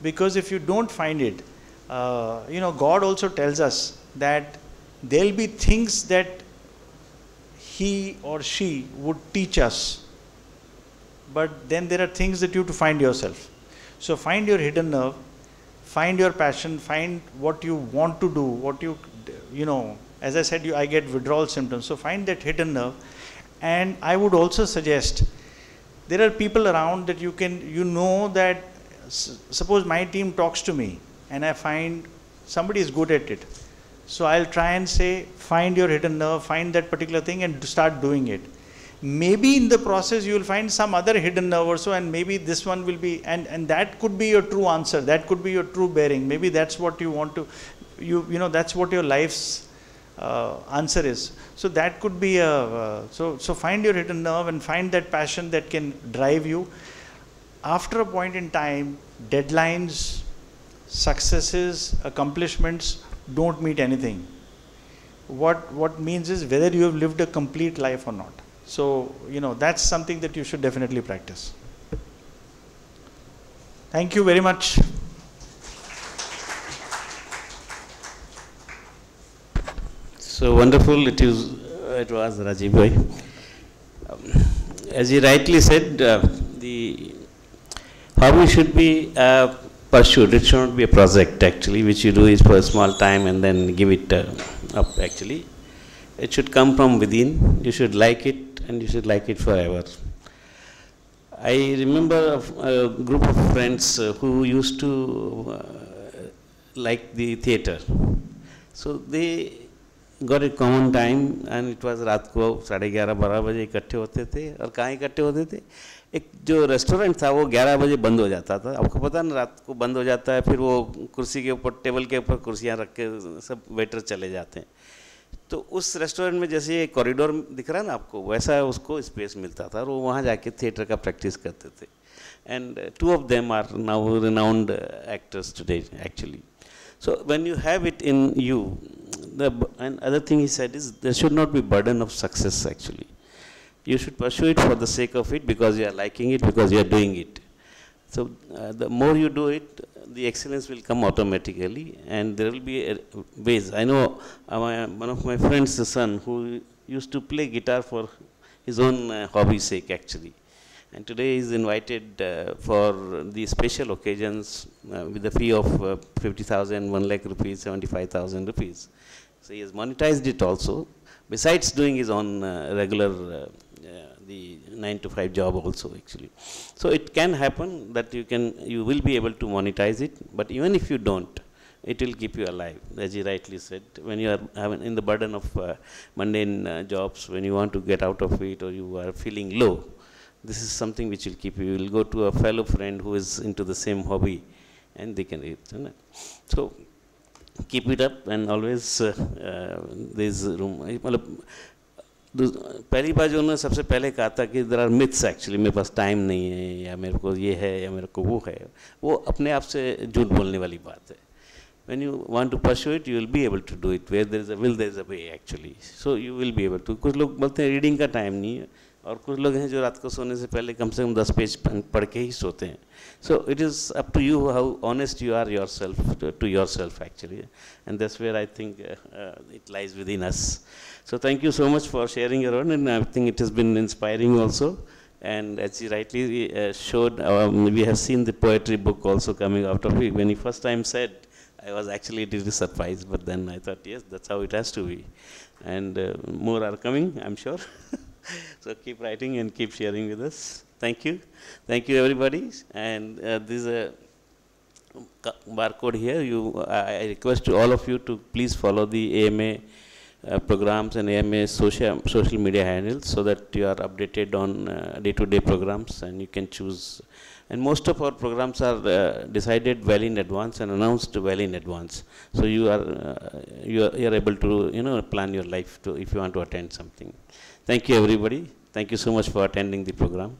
because if you don't find it, uh, you know, God also tells us that there'll be things that he or she would teach us, but then there are things that you have to find yourself. So find your hidden nerve, find your passion, find what you want to do, what you, you know, as I said, you, I get withdrawal symptoms. So find that hidden nerve. And I would also suggest there are people around that you can, you know that, suppose my team talks to me and I find somebody is good at it. So I'll try and say, find your hidden nerve, find that particular thing and start doing it. Maybe in the process you will find some other hidden nerve also and maybe this one will be, and, and that could be your true answer, that could be your true bearing. Maybe that's what you want to, you, you know, that's what your life's uh, answer is. So that could be a, uh, so, so find your hidden nerve and find that passion that can drive you. After a point in time, deadlines, successes, accomplishments don't mean anything. What, what means is whether you have lived a complete life or not. So, you know, that's something that you should definitely practice. Thank you very much. So wonderful it is. It was Rajiv Bhai. Um, as he rightly said, uh, the hobby should be uh, pursued. It should not be a project actually, which you do is for a small time and then give it uh, up actually. It should come from within. You should like it and you should like it forever. I remember a, a group of friends uh, who used to uh, like the theatre. So they a common time and it was रात को साढ़े ग्यारह बारह बजे इकट्ठे होते थे और कहाँ इकट्ठे होते थे एक जो रेस्टोरेंट था वो ग्यारह बजे बंद हो जाता था आपको पता ना रात को बंद हो जाता है फिर वो कुर्सी के ऊपर टेबल के ऊपर कुर्सियाँ रख के सब वेटर चले जाते हैं तो उस रेस्टोरेंट में जैसे ये कॉरिडोर दिख रहा है ना आपको, वैसा उसको स्पेस मिलता था और वो वहाँ जाके थिएटर का प्रैक्टिस करते थे। And two of them are now renowned actors today actually so when you have it in you the and other thing he said is there should not be burden of success actually you should pursue it for the sake of it because you are liking it because you are doing it so the more you do it the excellence will come automatically and there will be ways. I know uh, one of my friends, son, who used to play guitar for his own uh, hobby sake actually. And today is invited uh, for the special occasions uh, with a fee of uh, 50,000, 1 lakh rupees, 75,000 rupees. So he has monetized it also, besides doing his own uh, regular, uh, the 9 to 5 job also actually. So it can happen that you can, you will be able to monetize it, but even if you don't, it will keep you alive, as you rightly said. When you are having in the burden of uh, mundane uh, jobs, when you want to get out of it or you are feeling low, this is something which will keep you. You will go to a fellow friend who is into the same hobby and they can read. So keep it up and always uh, uh, there is room. पहली बार जो उन्होंने सबसे पहले कहा था कि there are myths actually मेरे पास time नहीं है, या मेरे को ये है, या मेरे को वो है, वो अपने आप से झूठ बोलने वाली बात है। When you want to pursue it, you will be able to do it, where there is a, will there is a way actually. So you will be able to. कुछ लोग बोलते हैं रीडिंग का टाइम नहीं है, और कुछ लोग हैं जो रात को सोने से पहले कम से कम दस पेज पढ़ के ही सोते हैं। So it is up to you how honest you are yourself to yourself actually and that's where I think it lies within us so thank you so much for sharing your own and I think it has been inspiring also and as you rightly uh, showed um, we have seen the poetry book also coming out of it when he first time said I was actually little surprised but then I thought yes that's how it has to be and uh, more are coming I'm sure [laughs] so keep writing and keep sharing with us. Thank you. Thank you, everybody. And uh, this is a barcode here. You, I request all of you to please follow the AMA uh, programs and AMA social, social media handles so that you are updated on uh, day-to-day -day programs and you can choose And most of our programs are uh, decided well in advance and announced well in advance. So you are, uh, you are, you are able to, you know, plan your life to, if you want to attend something. Thank you everybody. Thank you so much for attending the program.